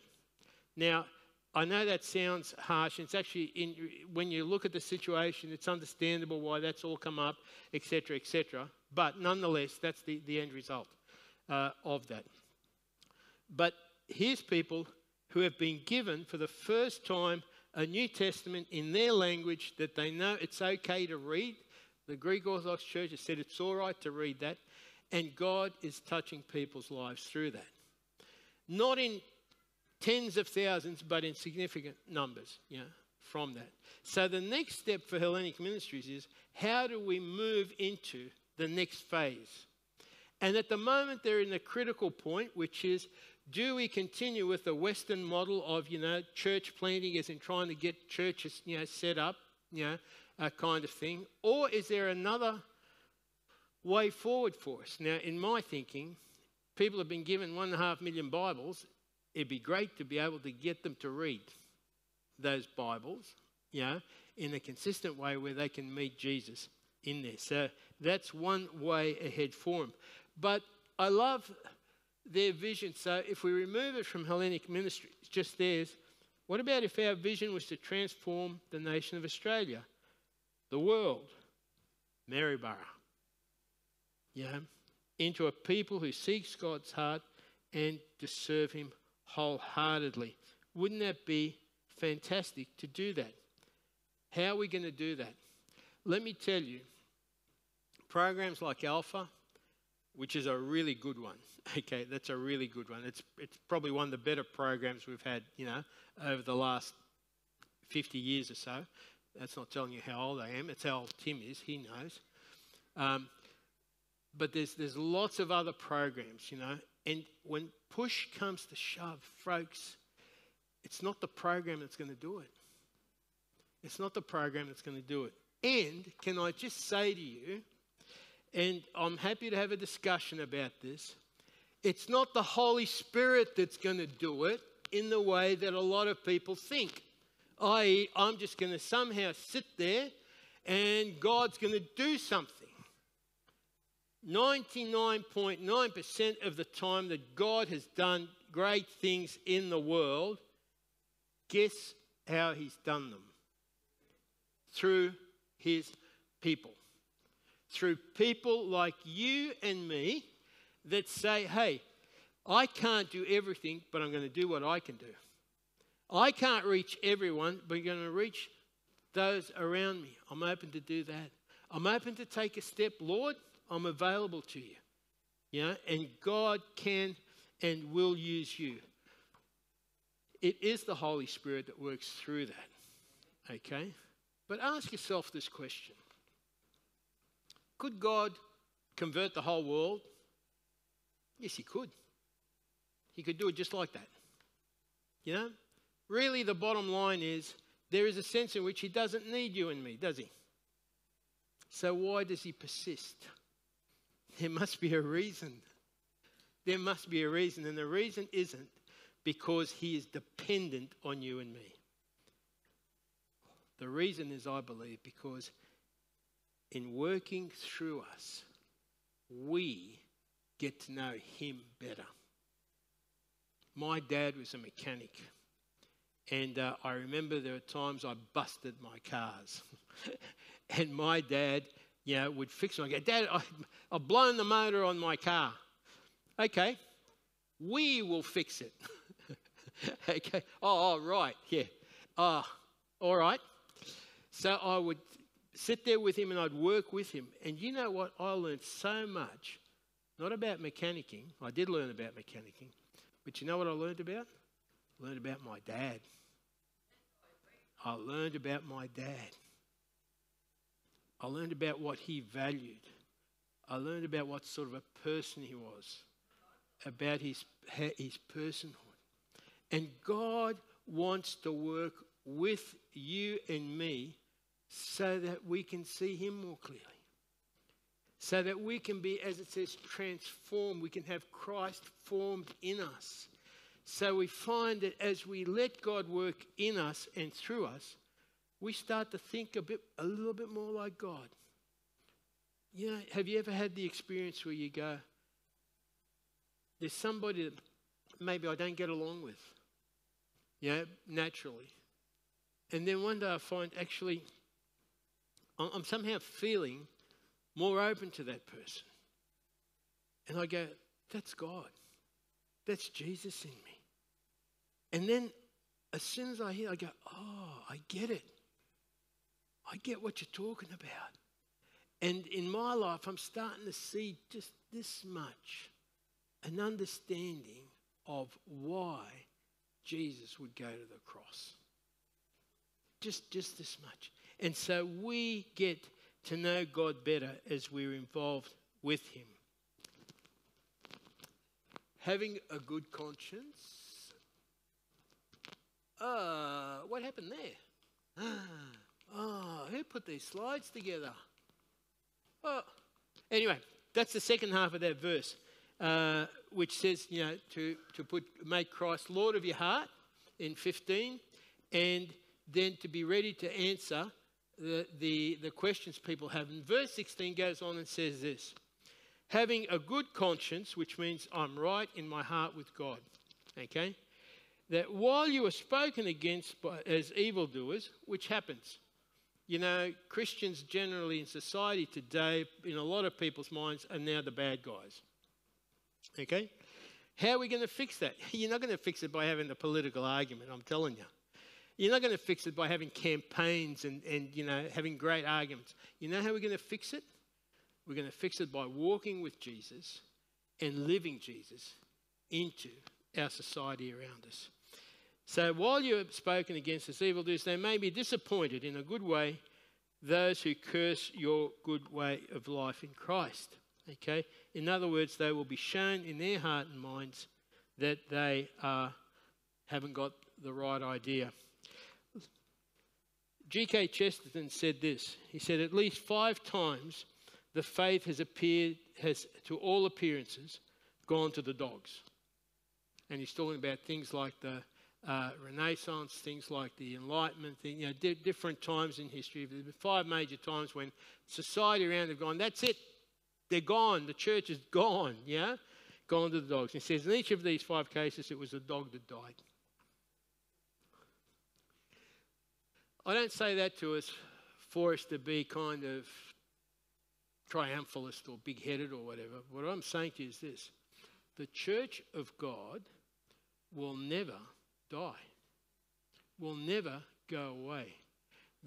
Now, I know that sounds harsh. It's actually, in, when you look at the situation, it's understandable why that's all come up, etc., etc. But nonetheless, that's the, the end result uh, of that. But here's people who have been given for the first time a New Testament in their language that they know it's okay to read. The Greek Orthodox Church has said it's all right to read that. And God is touching people's lives through that. Not in tens of thousands, but in significant numbers, you know, from that. So the next step for Hellenic Ministries is how do we move into the next phase? And at the moment, they're in a critical point, which is do we continue with the Western model of, you know, church planting as in trying to get churches, you know, set up, you know, a kind of thing? Or is there another way forward for us? Now, in my thinking, people have been given one and a half million Bibles. It'd be great to be able to get them to read those Bibles, you know, in a consistent way where they can meet Jesus in there. So that's one way ahead for them. But I love their vision. So if we remove it from Hellenic ministry, it's just theirs. What about if our vision was to transform the nation of Australia, the world, Maryborough, yeah, into a people who seeks God's heart and to serve Him wholeheartedly? Wouldn't that be fantastic to do that? How are we going to do that? Let me tell you, programs like Alpha, which is a really good one. Okay, that's a really good one. It's, it's probably one of the better programs we've had, you know, over the last 50 years or so. That's not telling you how old I am. It's how old Tim is. He knows. Um, but there's, there's lots of other programs, you know. And when push comes to shove, folks, it's not the program that's going to do it. It's not the program that's going to do it. And can I just say to you, and I'm happy to have a discussion about this. It's not the Holy Spirit that's going to do it in the way that a lot of people think, i.e., I'm just going to somehow sit there and God's going to do something. 99.9% of the time that God has done great things in the world, guess how He's done them? Through His people through people like you and me that say, hey, I can't do everything, but I'm going to do what I can do. I can't reach everyone, but I'm going to reach those around me. I'm open to do that. I'm open to take a step. Lord, I'm available to you. You know, and God can and will use you. It is the Holy Spirit that works through that. Okay? But ask yourself this question could God convert the whole world? Yes, He could. He could do it just like that. You know? Really, the bottom line is there is a sense in which He doesn't need you and me, does He? So why does He persist? There must be a reason. There must be a reason, and the reason isn't because He is dependent on you and me. The reason is, I believe, because in working through us, we get to know Him better. My dad was a mechanic, and uh, I remember there were times I busted my cars. and my dad, you know, would fix them. I go, Dad, I, I've blown the motor on my car. Okay, we will fix it. okay, oh, oh, right, yeah. Ah, oh, all right. So I would sit there with him and I'd work with him. And you know what? I learned so much, not about mechanicking. I did learn about mechanicking. But you know what I learned about? I learned about my dad. I learned about my dad. I learned about what he valued. I learned about what sort of a person he was, about his, his personhood. And God wants to work with you and me so that we can see Him more clearly. So that we can be, as it says, transformed. We can have Christ formed in us. So we find that as we let God work in us and through us, we start to think a bit, a little bit more like God. You know, have you ever had the experience where you go, there's somebody that maybe I don't get along with, you know, naturally. And then one day I find actually I'm somehow feeling more open to that person. And I go, that's God. That's Jesus in me. And then as soon as I hear, I go, oh, I get it. I get what you're talking about. And in my life, I'm starting to see just this much an understanding of why Jesus would go to the cross. Just, just this much. And so we get to know God better as we're involved with Him. having a good conscience. Uh, what happened there? Oh, who put these slides together? Oh, anyway, that's the second half of that verse, uh, which says, you know, to, to put make Christ Lord of your heart in 15, and then to be ready to answer the, the, questions people have. And verse 16 goes on and says this having a good conscience, which means I'm right in my heart with God. Okay? That while you are spoken against by, as evildoers, which happens, you know, Christians generally in society today, in a lot of people's minds, are now the bad guys. Okay? How are we going to fix that? You're not going to fix it by having a political argument, I'm telling you. You're not going to fix it by having campaigns and, and you know, having great arguments. You know how we're going to fix it? We're going to fix it by walking with Jesus and living Jesus into our society around us. So while you're spoken against as evildoers, they may be disappointed in a good way those who curse your good way of life in Christ. Okay? In other words, they will be shown in their heart and minds that they are, haven't got the right idea. G.K. Chesterton said this. He said, At least five times the faith has appeared, has to all appearances gone to the dogs. And he's talking about things like the uh, Renaissance, things like the Enlightenment, thing, you know, di- different times in history. There's been five major times when society around have gone, that's it, they're gone, the church is gone, yeah? Gone to the dogs. He says in each of these five cases, it was the dog that died. I don't say that to us for us to be kind of triumphalist or big headed or whatever. What I'm saying to you is this the church of God will never die, will never go away.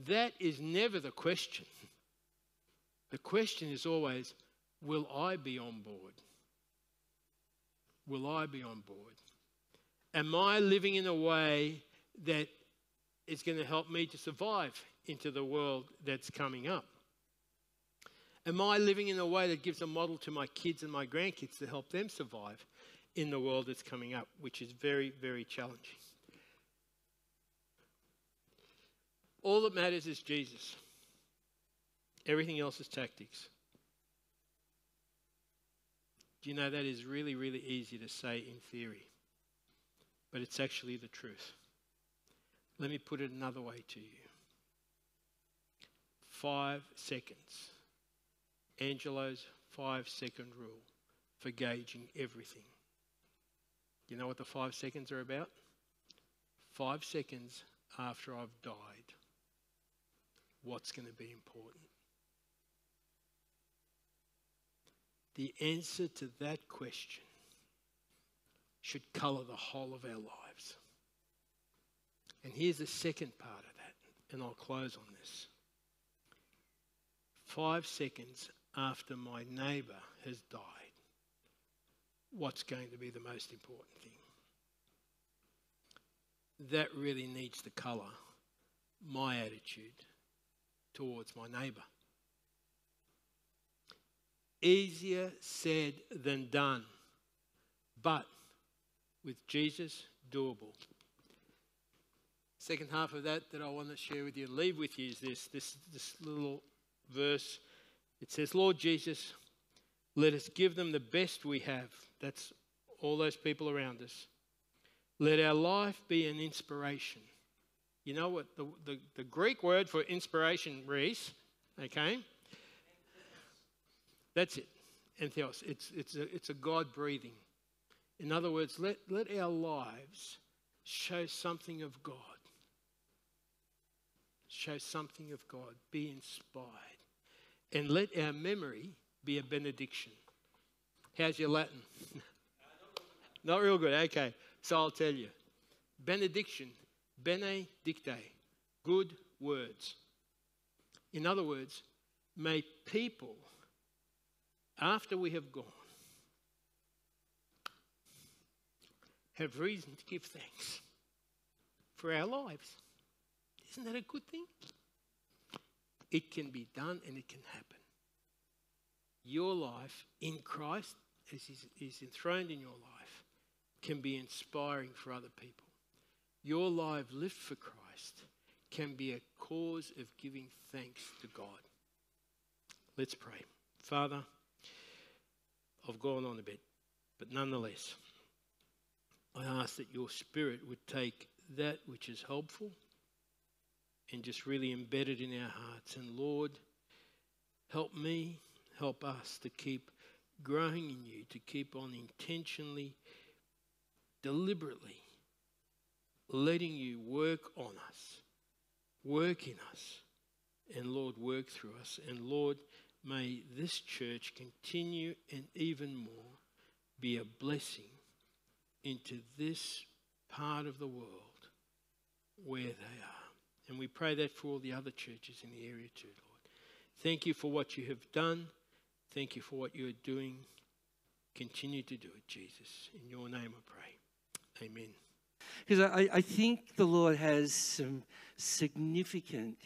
That is never the question. The question is always will I be on board? Will I be on board? Am I living in a way that is going to help me to survive into the world that's coming up? Am I living in a way that gives a model to my kids and my grandkids to help them survive in the world that's coming up, which is very, very challenging? All that matters is Jesus. Everything else is tactics. Do you know that is really, really easy to say in theory? But it's actually the truth. Let me put it another way to you. Five seconds. Angelo's five second rule for gauging everything. You know what the five seconds are about? Five seconds after I've died, what's going to be important? The answer to that question should colour the whole of our lives. And here's the second part of that, and I'll close on this. Five seconds after my neighbour has died, what's going to be the most important thing? That really needs to colour my attitude towards my neighbour. Easier said than done, but with Jesus, doable. Second half of that that I want to share with you and leave with you is this, this, this little verse. It says, Lord Jesus, let us give them the best we have. That's all those people around us. Let our life be an inspiration. You know what the, the, the Greek word for inspiration, Reese, okay? That's it. Entheos. It's, it's, a, it's a God breathing. In other words, let, let our lives show something of God show something of God, be inspired, and let our memory be a benediction. How's your Latin? Not real good. Okay, so I'll tell you. Benediction, benedicte, good words. In other words, may people, after we have gone, have reason to give thanks for our lives. Isn't that a good thing? It can be done and it can happen. Your life in Christ, as is enthroned in your life, can be inspiring for other people. Your life lived for Christ can be a cause of giving thanks to God. Let's pray. Father, I've gone on a bit, but nonetheless, I ask that your Spirit would take that which is helpful and just really embed it in our hearts. And Lord, help me, help us to keep growing in you, to keep on intentionally, deliberately letting you work on us, work in us, and Lord, work through us. And Lord, may this church continue and even more be a blessing into this part of the world where they are. And we pray that for all the other churches in the area too, Lord. Thank you for what you have done. Thank you for what you are doing. Continue to do it, Jesus. In your name I pray. Amen. Because I, I think the Lord has some significant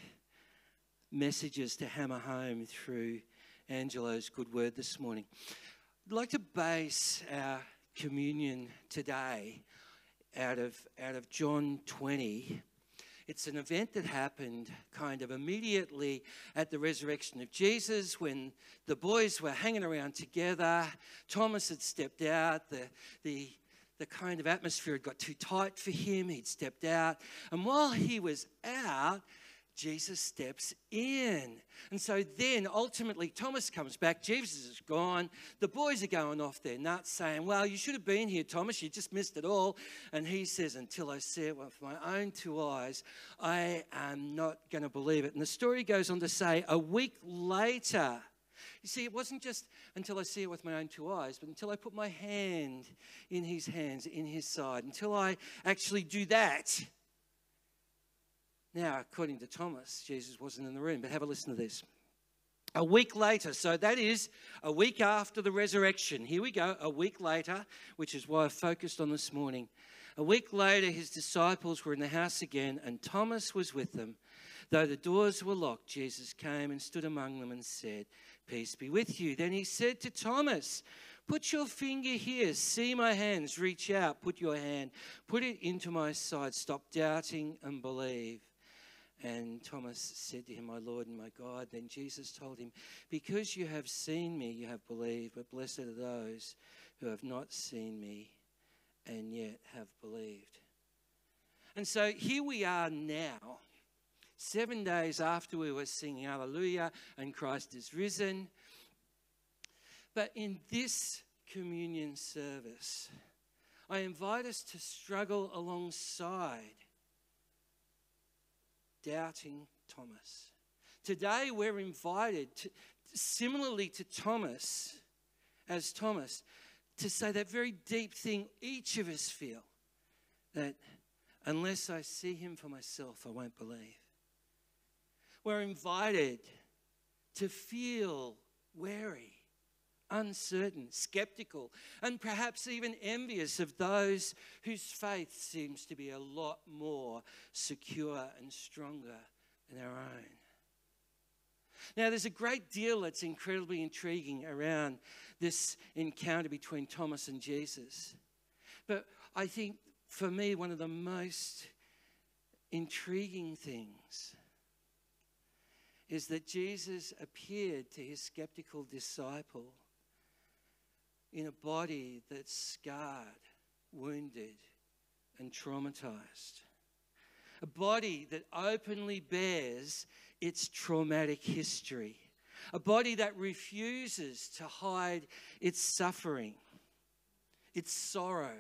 messages to hammer home through Angelo's good word this morning. I'd like to base our communion today out of, out of John 20. It's an event that happened kind of immediately at the resurrection of Jesus when the boys were hanging around together. Thomas had stepped out. The, the, the kind of atmosphere had got too tight for him. He'd stepped out. And while he was out, Jesus steps in. And so then ultimately Thomas comes back. Jesus is gone. The boys are going off their nuts saying, Well, you should have been here, Thomas. You just missed it all. And he says, Until I see it with my own two eyes, I am not going to believe it. And the story goes on to say, A week later, you see, it wasn't just until I see it with my own two eyes, but until I put my hand in his hands, in his side, until I actually do that now, according to Thomas, Jesus wasn't in the room, but have a listen to this. A week later, so that is a week after the resurrection. Here we go, a week later, which is why I focused on this morning. A week later, his disciples were in the house again, and Thomas was with them. Though the doors were locked, Jesus came and stood among them and said, Peace be with you. Then he said to Thomas, Put your finger here, see my hands, reach out, put your hand, put it into my side. Stop doubting and believe. And Thomas said to him, My Lord and my God. Then Jesus told him, Because you have seen me, you have believed, but blessed are those who have not seen me and yet have believed. And so here we are now, seven days after we were singing Hallelujah and Christ is risen. But in this communion service, I invite us to struggle alongside doubting Thomas. Today, we're invited, to, similarly to Thomas, as Thomas, to say that very deep thing each of us feel that unless I see him for myself, I won't believe. We're invited to feel wary uncertain, skeptical, and perhaps even envious of those whose faith seems to be a lot more secure and stronger than our own. Now, there's a great deal that's incredibly intriguing around this encounter between Thomas and Jesus. But I think for me, one of the most intriguing things is that Jesus appeared to his skeptical disciple in a body that's scarred, wounded, and traumatized. A body that openly bears its traumatic history. A body that refuses to hide its suffering, its sorrow,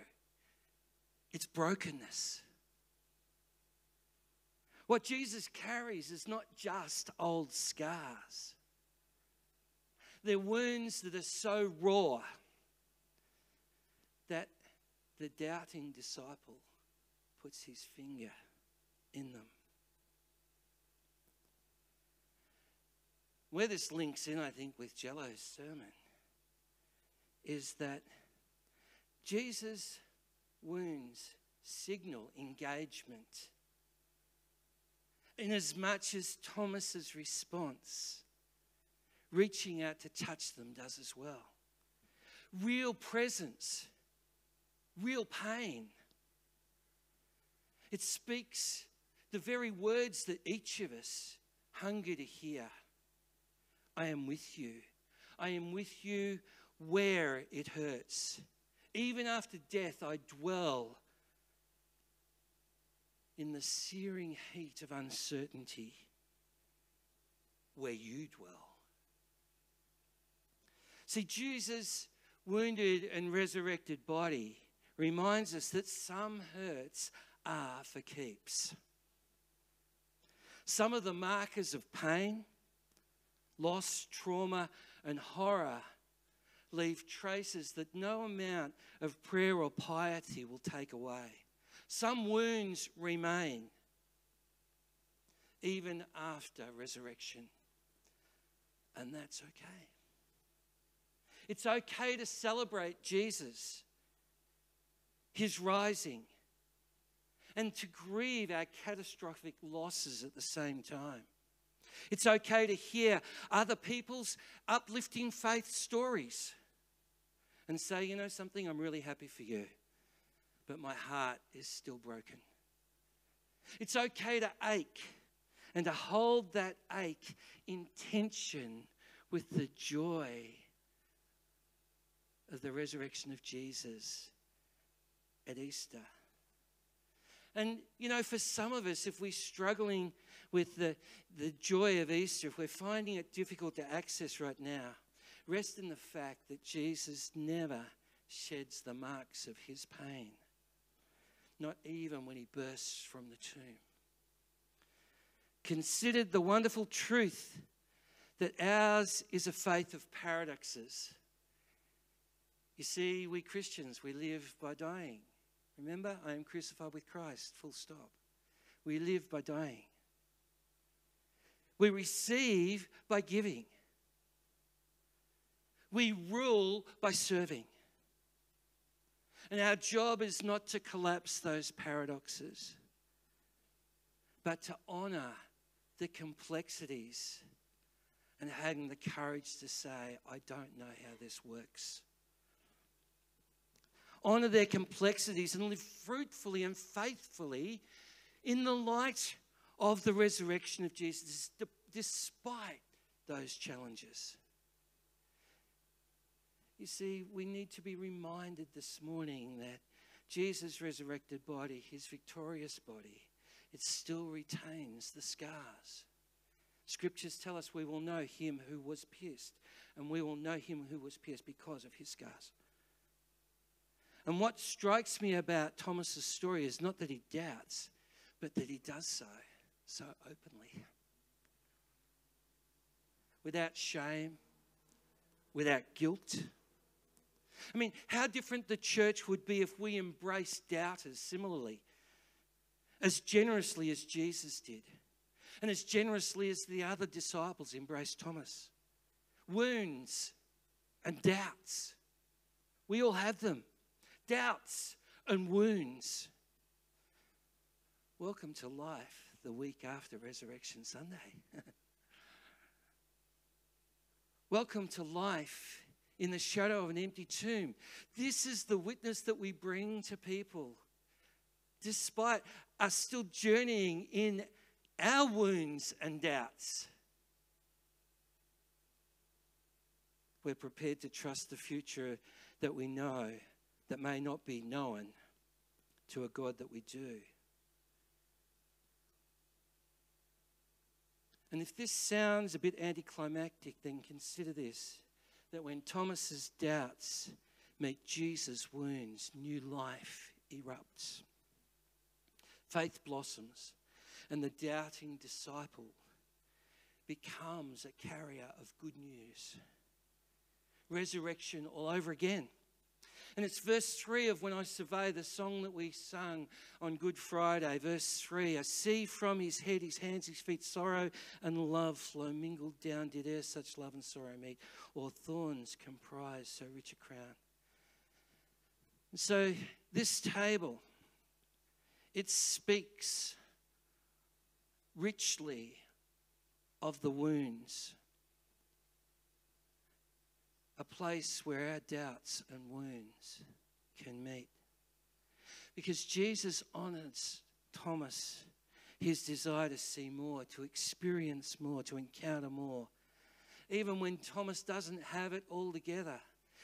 its brokenness. What Jesus carries is not just old scars. They're wounds that are so raw that the doubting disciple puts his finger in them. Where this links in, I think, with Jello's sermon is that Jesus' wounds signal engagement in as much as Thomas's response, reaching out to touch them, does as well. Real presence real pain. It speaks the very words that each of us hunger to hear. I am with you. I am with you where it hurts. Even after death, I dwell in the searing heat of uncertainty where you dwell. See, Jesus' wounded and resurrected body reminds us that some hurts are for keeps. Some of the markers of pain, loss, trauma, and horror leave traces that no amount of prayer or piety will take away. Some wounds remain even after resurrection, and that's okay. It's okay to celebrate Jesus, his rising, and to grieve our catastrophic losses at the same time. It's okay to hear other people's uplifting faith stories and say, you know something, I'm really happy for you, but my heart is still broken. It's okay to ache and to hold that ache in tension with the joy of the resurrection of Jesus at Easter. And, you know, for some of us, if we're struggling with the, the joy of Easter, if we're finding it difficult to access right now, rest in the fact that Jesus never sheds the marks of his pain, not even when he bursts from the tomb. Consider the wonderful truth that ours is a faith of paradoxes. You see, we Christians, we live by dying. Remember, I am crucified with Christ, full stop. We live by dying. We receive by giving. We rule by serving. And our job is not to collapse those paradoxes, but to honor the complexities and having the courage to say, I don't know how this works honor their complexities, and live fruitfully and faithfully in the light of the resurrection of Jesus, despite those challenges. You see, we need to be reminded this morning that Jesus' resurrected body, his victorious body, it still retains the scars. Scriptures tell us we will know him who was pierced, and we will know him who was pierced because of his scars. And what strikes me about Thomas's story is not that he doubts, but that he does so so openly. Without shame, without guilt. I mean, how different the church would be if we embraced doubters similarly, as generously as Jesus did, and as generously as the other disciples embraced Thomas. Wounds and doubts, we all have them doubts and wounds. Welcome to life the week after Resurrection Sunday. Welcome to life in the shadow of an empty tomb. This is the witness that we bring to people. Despite us still journeying in our wounds and doubts, we're prepared to trust the future that we know that may not be known to a God that we do. And if this sounds a bit anticlimactic, then consider this that when Thomas's doubts meet Jesus' wounds, new life erupts. Faith blossoms, and the doubting disciple becomes a carrier of good news. Resurrection all over again. And it's verse 3 of When I Survey, the song that we sung on Good Friday. Verse 3 I see from his head, his hands, his feet, sorrow and love flow mingled down. Did e'er such love and sorrow meet, or thorns comprise so rich a crown? And so this table, it speaks richly of the wounds a place where our doubts and wounds can meet. Because Jesus honors Thomas, his desire to see more, to experience more, to encounter more. Even when Thomas doesn't have it all together,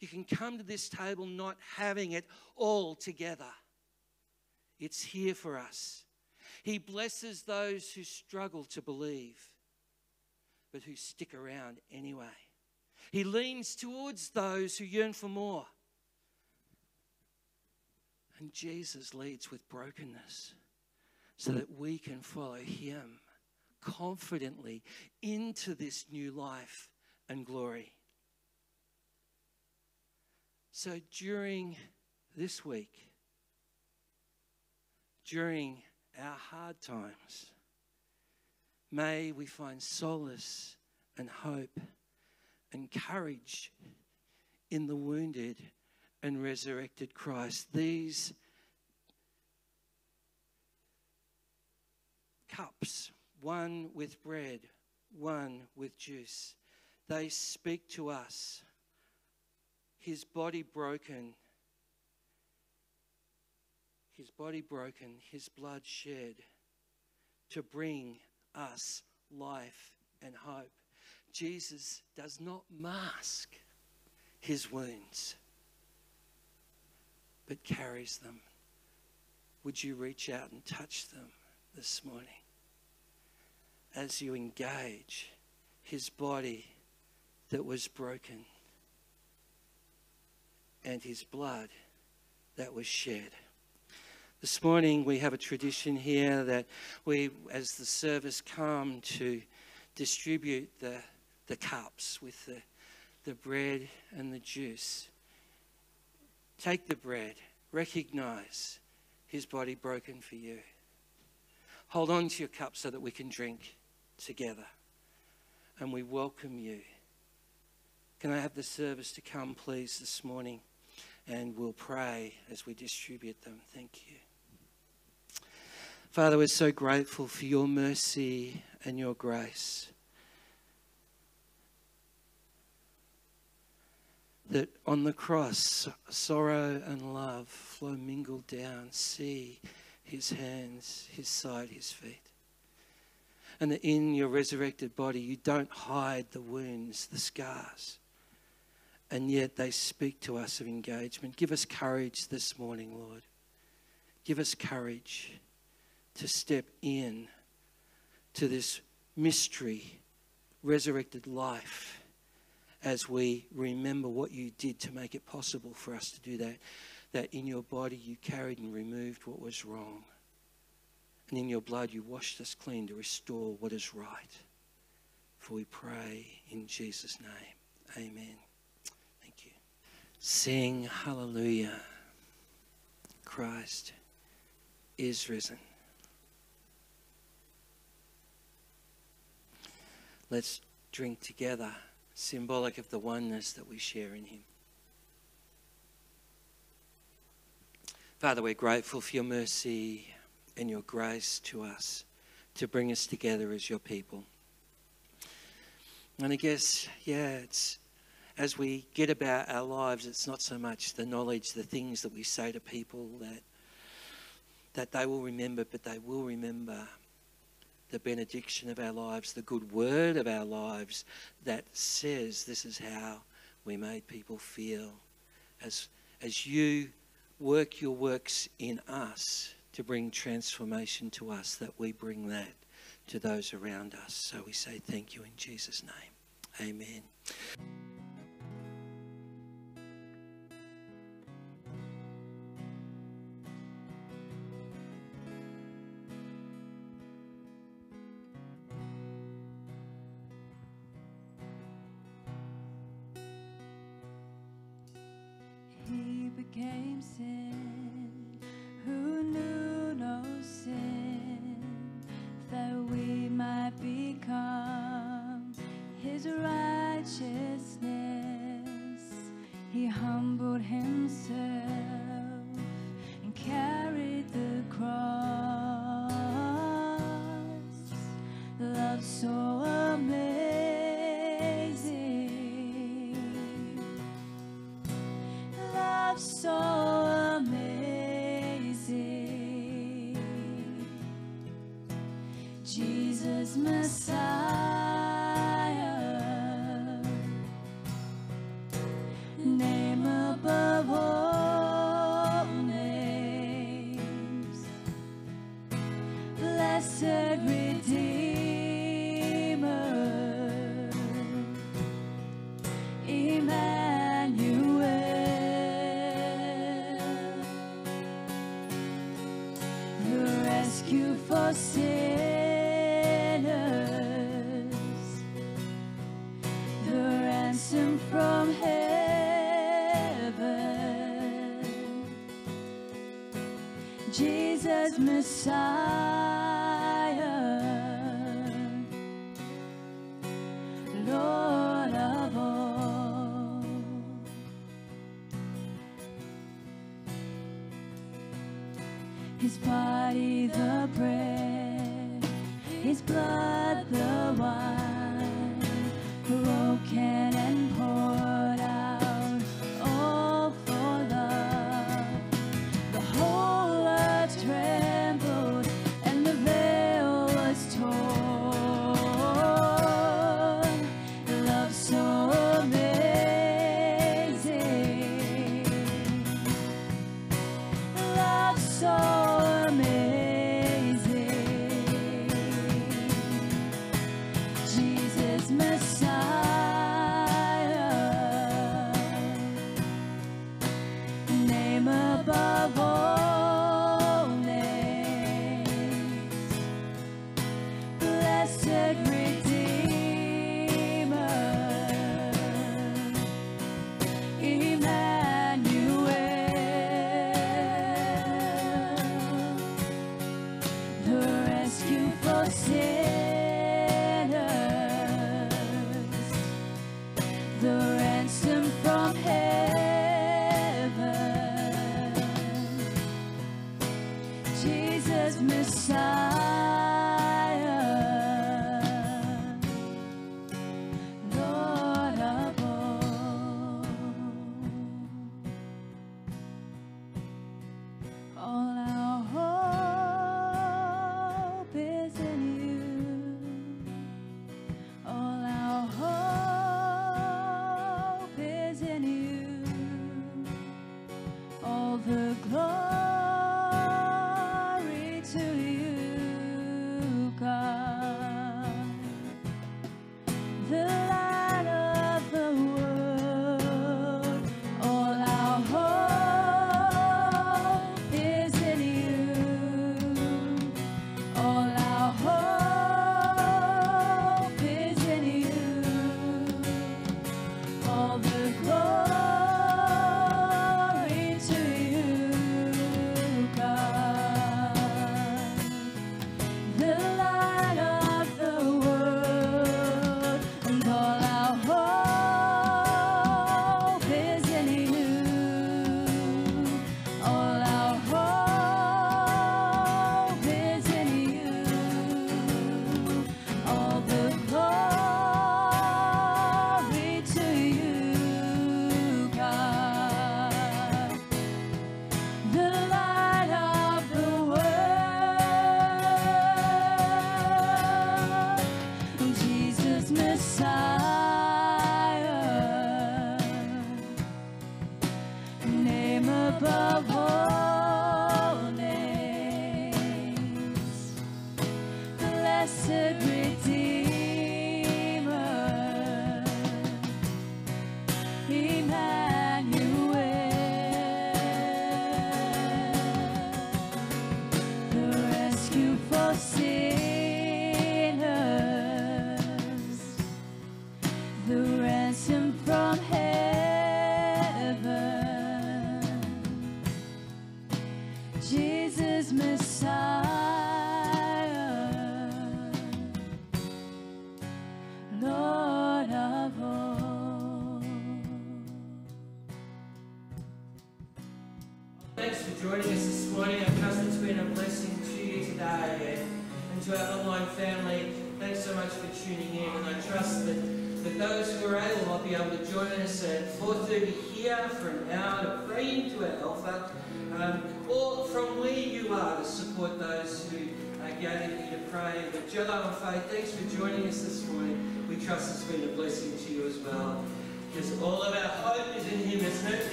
you can come to this table not having it all together. It's here for us. He blesses those who struggle to believe, but who stick around anyway. He leans towards those who yearn for more. And Jesus leads with brokenness so that we can follow him confidently into this new life and glory. So during this week, during our hard times, may we find solace and hope and courage in the wounded and resurrected Christ. These cups, one with bread, one with juice, they speak to us. His body broken, his body broken, his blood shed to bring us life and hope. Jesus does not mask his wounds, but carries them. Would you reach out and touch them this morning as you engage his body that was broken and his blood that was shed? This morning we have a tradition here that we, as the service come to distribute the the cups with the, the bread and the juice. Take the bread, recognize his body broken for you. Hold on to your cup so that we can drink together. And we welcome you. Can I have the service to come, please, this morning? And we'll pray as we distribute them. Thank you. Father, we're so grateful for your mercy and your grace. That on the cross, sorrow and love flow mingled down. See his hands, his side, his feet. And that in your resurrected body, you don't hide the wounds, the scars. And yet they speak to us of engagement. Give us courage this morning, Lord. Give us courage to step in to this mystery, resurrected life as we remember what you did to make it possible for us to do that. That in your body you carried and removed what was wrong. And in your blood you washed us clean to restore what is right. For we pray in Jesus' name. Amen. Thank you. Sing hallelujah. Christ is risen. Let's drink together symbolic of the oneness that we share in Him. Father, we're grateful for your mercy and your grace to us to bring us together as your people. And I guess, yeah, it's as we get about our lives, it's not so much the knowledge, the things that we say to people that that they will remember, but they will remember the benediction of our lives, the good word of our lives that says this is how we made people feel. As, as you work your works in us to bring transformation to us, that we bring that to those around us. So we say thank you in Jesus' name. Amen. Jesus